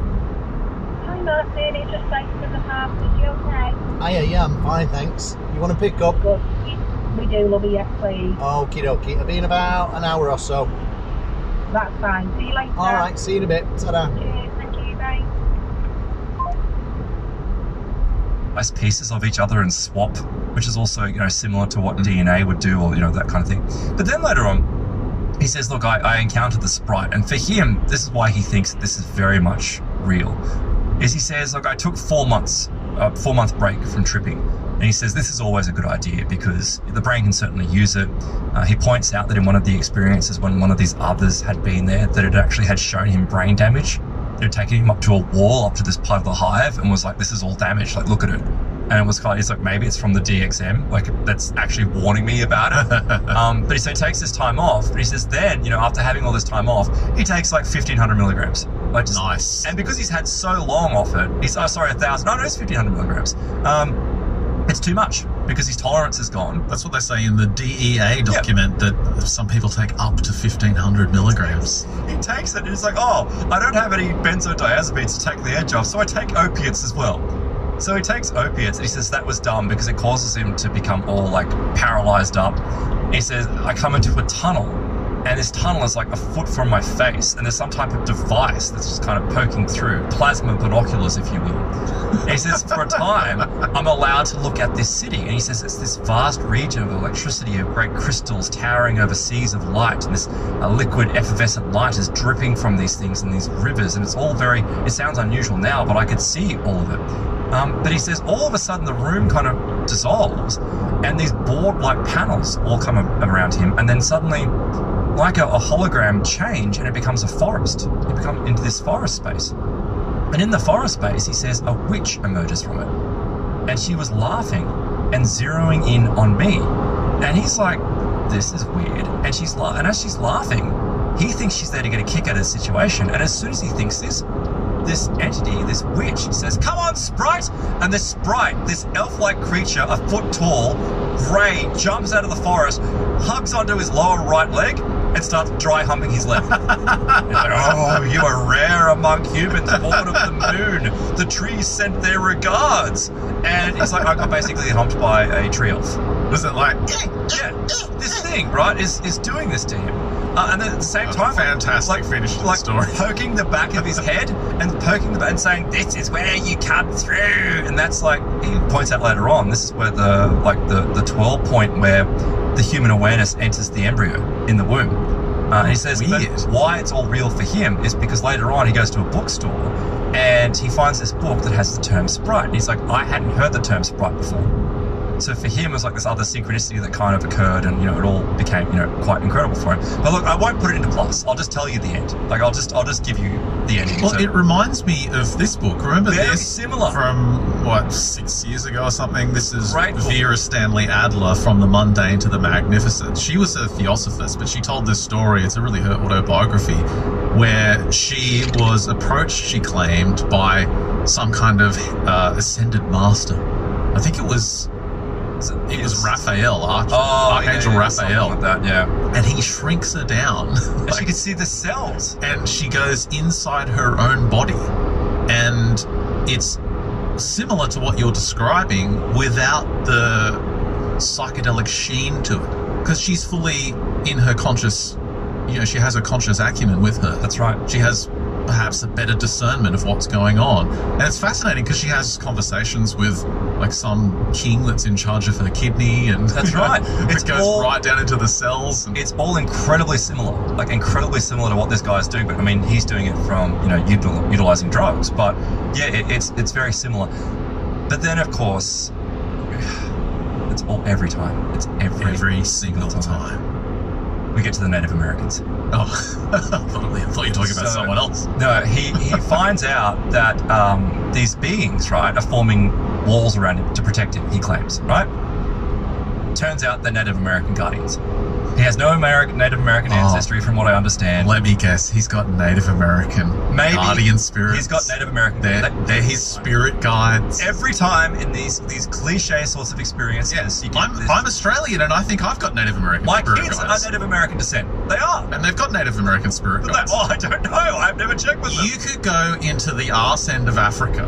Hi Martin, it's just Grace from the pub. Is you okay? Hiya, yeah, I'm fine, thanks. You want to pick up? Good. We do love you, yes please. Okie dokie. It'll be in about an hour or so. That's fine. See you later. All right, see you in a bit. Ta-da. Cheers, thank you, bye. Nice pieces of each other and swap, which is also you know similar to what DNA would do, or you know that kind of thing. But then later on, he says, "Look, I, I encountered the sprite, and for him, this is why he thinks this is very much real." Is he says, "Look, I took four months, uh, four month break from tripping." And he says this is always a good idea because the brain can certainly use it. Uh, he points out that in one of the experiences, when one of these others had been there, that it actually had shown him brain damage. Had taking him up to a wall, up to this part of the hive, and was like, "This is all damaged. Like, look at it." And it was kind of, he's like, maybe it's from the DXM, like that's actually warning me about it. (laughs) um, but he, so he takes this time off, but he says then, you know, after having all this time off, he takes like 1500 milligrams. Like just, Nice. And because he's had so long off it, he's, oh, sorry, a thousand, no, no, it's 1500 milligrams. Um, it's too much because his tolerance is gone. That's what they say in the DEA document that some people take up to 1500 milligrams. He takes it and he's like, oh, I don't have any benzodiazepines to take the edge off, so I take opiates as well. So he takes opiates and he says that was dumb because it causes him to become all like paralyzed up. He says, I come into a tunnel and this tunnel is like a foot from my face and there's some type of device that's just kind of poking through, plasma binoculars, if you will. And he says, for a time, I'm allowed to look at this city. And he says, it's this vast region of electricity, of great crystals towering over seas of light. And this uh, liquid, effervescent light is dripping from these things and these rivers. And it's all very, it sounds unusual now, but I could see all of it. Um, but he says, all of a sudden, the room kind of dissolves and these board like panels all come around him. And then suddenly, like a, a hologram change and it becomes a forest. It becomes into this forest space. And in the forest space, he says a witch emerges from it. And she was laughing and zeroing in on me. And he's like, this is weird. And she's la- and as she's laughing, he thinks she's there to get a kick out of the situation. And as soon as he thinks this, this entity, this witch, says, Come on, Sprite! And this Sprite, this elf like creature, a foot tall, grey, jumps out of the forest, hugs onto his lower right leg, and starts dry humping his leg. Like, Oh, you are rare among humans, born of the moon. The trees sent their regards. And he's like, I got basically humped by a tree elf. Was it like, Yeah, this thing, right, is, is doing this to him. Uh, and then at the same time, fantastic like, finish to the like story. poking the back of his head and poking the back and saying, "This is where you come through." And that's like he points out later on. This is where the like the the twirl point where the human awareness enters the embryo in the womb. Uh, and he says why it's all real for him is because later on he goes to a bookstore and he finds this book that has the term sprite. And he's like, I hadn't heard the term sprite before. So for him, it was like this other synchronicity that kind of occurred, and you know, it all became you know quite incredible for him. But look, I won't put it into plus. I'll just tell you the end. Like I'll just I'll just give you the ending. Well, So- it reminds me of this book. Remember Very this? similar. From, what, six years ago or something? This is Great book. Vera Stanley Alder from The Mundane to the Magnificent. She was a theosophist, but she told this story. It's a really her autobiography where she was approached, she claimed, by some kind of uh, ascended master. I think it was. It was Raphael, Arch- oh, Archangel yeah, Raphael, like that. Yeah, and he shrinks her down. (laughs) Like- she could see the cells. and she goes inside her own body and it's similar to what you're describing without the psychedelic sheen to it. Because she's fully in her conscious, you know, she has a conscious acumen with her. That's right. She has perhaps a better discernment of what's going on. And it's fascinating because she has conversations with like some king that's in charge of her kidney and That's (laughs) right. it goes all- right down into the cells. And, It's all incredibly similar, like incredibly similar to what this guy's doing. But I mean, he's doing it from you know util- utilizing drugs. But yeah, it, it's it's very similar. But then of course, (sighs) it's all every time. It's every every single time. We get to the Native Americans. Oh, (laughs) I thought, you were talking about So- someone else. No, he, he (laughs) finds out that um, these beings, right, are forming walls around him to protect him, he claims, right? Turns out they're Native American guardians. He has no American, Native American Oh. ancestry, from what I understand. Let me guess, he's got Native American Maybe guardian spirits. He's got Native American. They're, they- they're his spirit guides. every time in these these cliche sorts of experiences, Yes, you get I'm, I'm Australian and I think I've got Native American my spirit kids guides. are Native American descent. They are. and they've got Native American spirit But they, guides. oh, I don't know. I've never checked with them. You could go into the arse end of Africa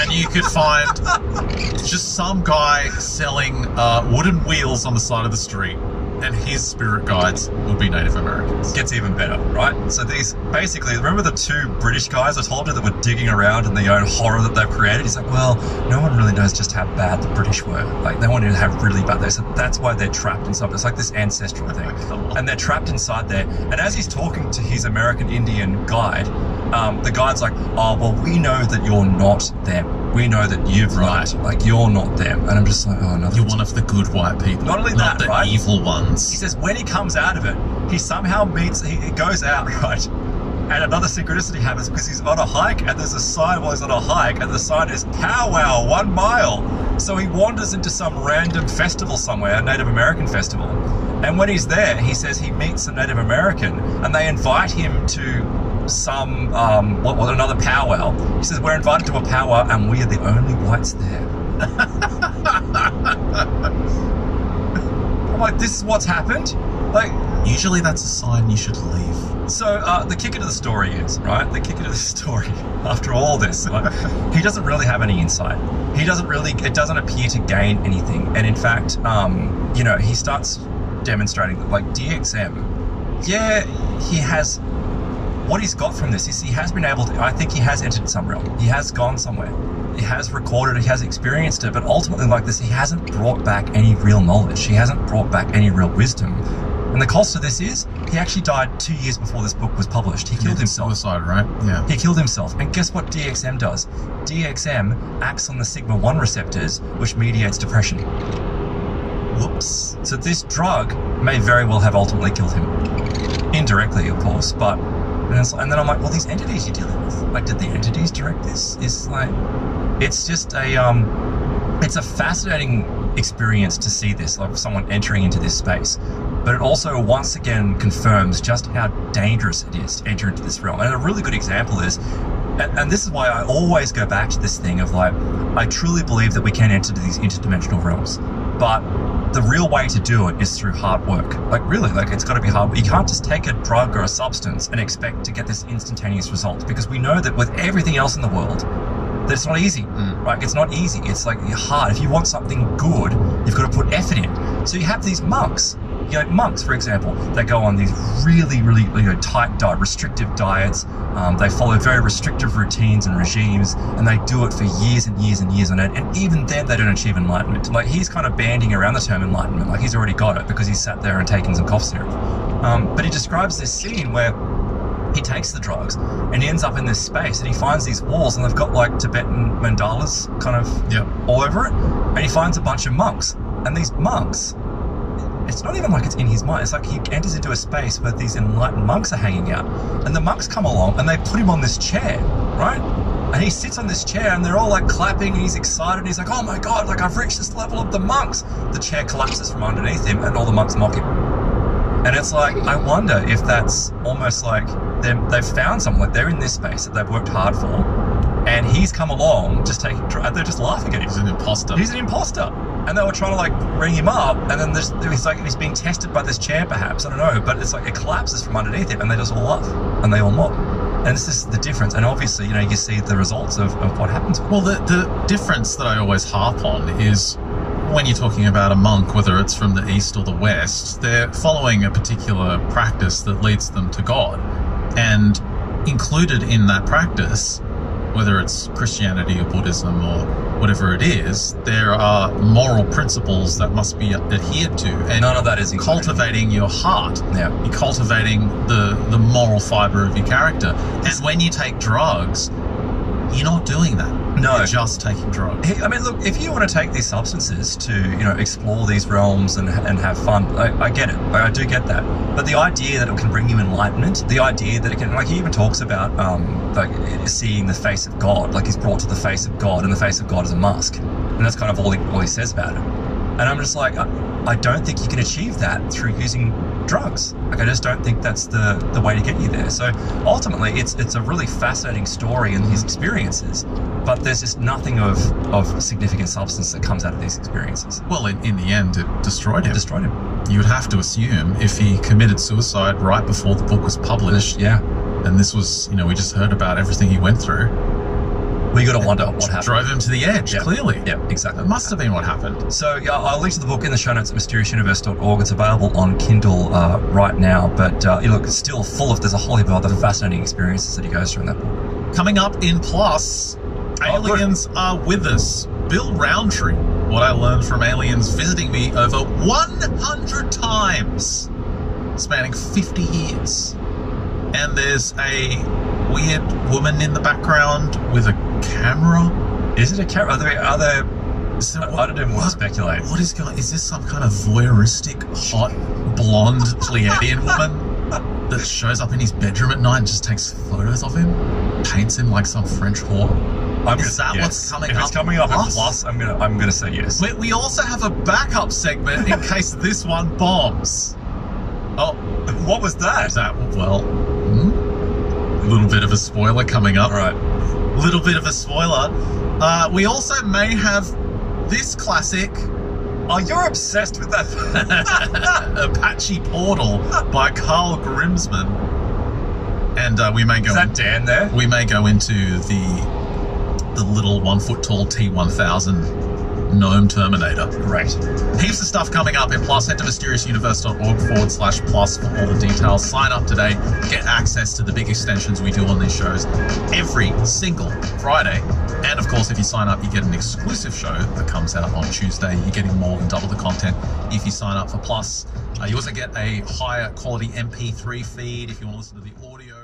and you could find (laughs) just some guy selling uh, wooden wheels on the side of the street, and his spirit guides would be Native Americans. gets even better, right? So these basically remember the two British guys I told you that were digging around in the own horror that they've created? He's like, well, no one really knows just how bad the British were. Like they wanted to have really bad they said that's why they're trapped inside. It's like this ancestral thing. And they're trapped inside there. And as he's talking to his American Indian guide, um, the guide's like, Oh, well, we know that you're not them. We know that you've Right. lied. Like you're not them. And I'm just like, oh no. You're one of the good white people, Not only not that, the right? evil ones. He says when he comes out of it, he somehow meets, he, he goes out, (laughs) right? And another synchronicity happens because he's on a hike and there's a sign while he's on a hike and the sign is powwow one mile. So he wanders into some random festival somewhere, a Native American festival. And when he's there, he says he meets a Native American and they invite him to some, um, what, what, another powwow. He says, We're invited to a powwow and we are the only whites there. (laughs) I'm like, This is what's happened? Like, Usually that's a sign you should leave. so uh, the kicker to the story is right. The kicker to the (laughs) story, after all this, like, he doesn't really have any insight. He doesn't really. It doesn't appear to gain anything. And in fact, um, you know, he starts demonstrating that, like DXM, yeah, he has. What he's got from this is he has been able to. I think he has entered some realm. He has gone somewhere. He has recorded. He has experienced it. But ultimately, like this, he hasn't brought back any real knowledge. He hasn't brought back any real wisdom. And the cost of this is he actually died two years before this book was published. He killed himself. Suicide, right? Yeah. He killed himself. And guess what DXM does? DXM acts on the sigma 1 receptors, which mediates depression. Whoops. So this drug may very well have ultimately killed him. Indirectly, of course, but. And, it's, and then I'm like, well, these entities you're dealing with, like, did the entities direct this? It's like, it's just a, um, it's a fascinating experience to see this, like someone entering into this space. But it also once again confirms just how dangerous it is to enter into this realm. And a really good example is, and, and this is why I always go back to this thing of like, I truly believe that we can enter these interdimensional realms. But the real way to do it is through hard work. Like really, like it's got to be hard. You can't just take a drug or a substance and expect to get this instantaneous result because we know that with everything else in the world, that it's not easy. Mm. Right? It's not easy. It's like hard. If you want something good, you've got to put effort in. So you have these monks. You know, monks, for example, they go on these really, really you know, tight diet, restrictive diets. Um, they follow very restrictive routines and regimes, and they do it for years and years and years on end. And even then, they don't achieve enlightenment. Like he's kind of banding around the term enlightenment, like he's already got it because he's sat there and taken some cough syrup. Um, but he describes this scene where he takes the drugs and he ends up in this space and he finds these walls and they've got like Tibetan mandalas kind of Yep. all over it. And he finds a bunch of monks. And these monks, it's not even like it's in his mind. It's like he enters into a space where these enlightened monks are hanging out. And the monks come along and they put him on this chair, right? And he sits on this chair and they're all like clapping and he's excited. And he's like, oh my God, like I've reached this level of the monks. The chair collapses from underneath him and all the monks mock him. And it's like, I wonder if that's almost like they've found someone, like they're in this space that they've worked hard for, and he's come along just taking, they're just laughing at him. He's an imposter. He's an imposter. And they were trying to like bring him up, and then there's, he's like, he's being tested by this chair perhaps, I don't know, but it's like it collapses from underneath him, and they just all laugh, and they all mock. And this is the difference. And obviously, you know, you see the results of, of what happens. Well, the, the difference that I always harp on is when you're talking about a monk, whether it's from the east or the west, they're following a particular practice that leads them to God. And included in that practice, whether it's Christianity or Buddhism or whatever it is, there are moral principles that must be adhered to. And None of that is cultivating your heart. Yeah. You're cultivating the, the moral fiber of your character. And when you take drugs, you're not doing that. No. You're just taking drugs. I mean, look, if you want to take these substances to, you know, explore these realms and, and have fun, I, I get it. I, I do get that. But the idea that it can bring you enlightenment, the idea that it can, like, he even talks about, um, like, seeing the face of God, like he's brought to the face of God, and the face of God is a mask. And that's kind of all he, all he says about it. And I'm just like, I, I don't think you can achieve that through using drugs. Like, I just don't think that's the, the way to get you there. So ultimately, it's it's a really fascinating story and his experiences, but there's just nothing of, of significant substance that comes out of these experiences. Well, in, in the end, it destroyed him. It destroyed him. you would have to assume if he committed suicide right before the book was published, Yeah. and this was, you know, we just heard about everything he went through, We got to wonder what happened. drove him to the edge, Yeah. clearly. Yeah, exactly. It must have been what happened. So yeah, I'll link to the book in the show notes at mysteriousuniverse.org. It's available on Kindle uh, right now, but uh, you look, it's still full of. There's a whole heap of other fascinating experiences that he goes through in that book. Coming up in Plus, Oh, good. aliens are with us. Bill Roundtree. What I learned from aliens visiting me over 100 times, spanning 50 years. And there's a weird woman in the background with a camera. Is it a character? Are there? Are there there, I don't even want to speculate. What is going? Is this some kind of voyeuristic, hot, blonde Pleiadian (laughs) woman that shows up in his bedroom at night and just takes photos of him, paints him like some French whore? I'm Is gonna- that yes. what's coming if up it's coming up Plus? plus, I'm gonna I'm gonna say yes. We, we also have a backup segment in (laughs) case this one bombs. Oh, What was that? that well? A little bit of a spoiler coming up. All right. Little bit of a spoiler. Uh, we also may have this classic Oh, you're obsessed with that. (laughs) Apache Portal by Carl Grimsman, and uh, we may go. Is that Dan there? we may go into the the little one foot tall T one thousand gnome Terminator. Great. Heaps of stuff coming up in Plus. Head to mysteriousuniverse.org forward slash plus for all the details. Sign up today. Get access to the big extensions we do on these shows every single Friday. And of course, if you sign up, you get an exclusive show that comes out on Tuesday. You're getting more than double the content if you sign up for Plus. Uh, you also get a higher quality MP3 feed if you want to listen to the audio.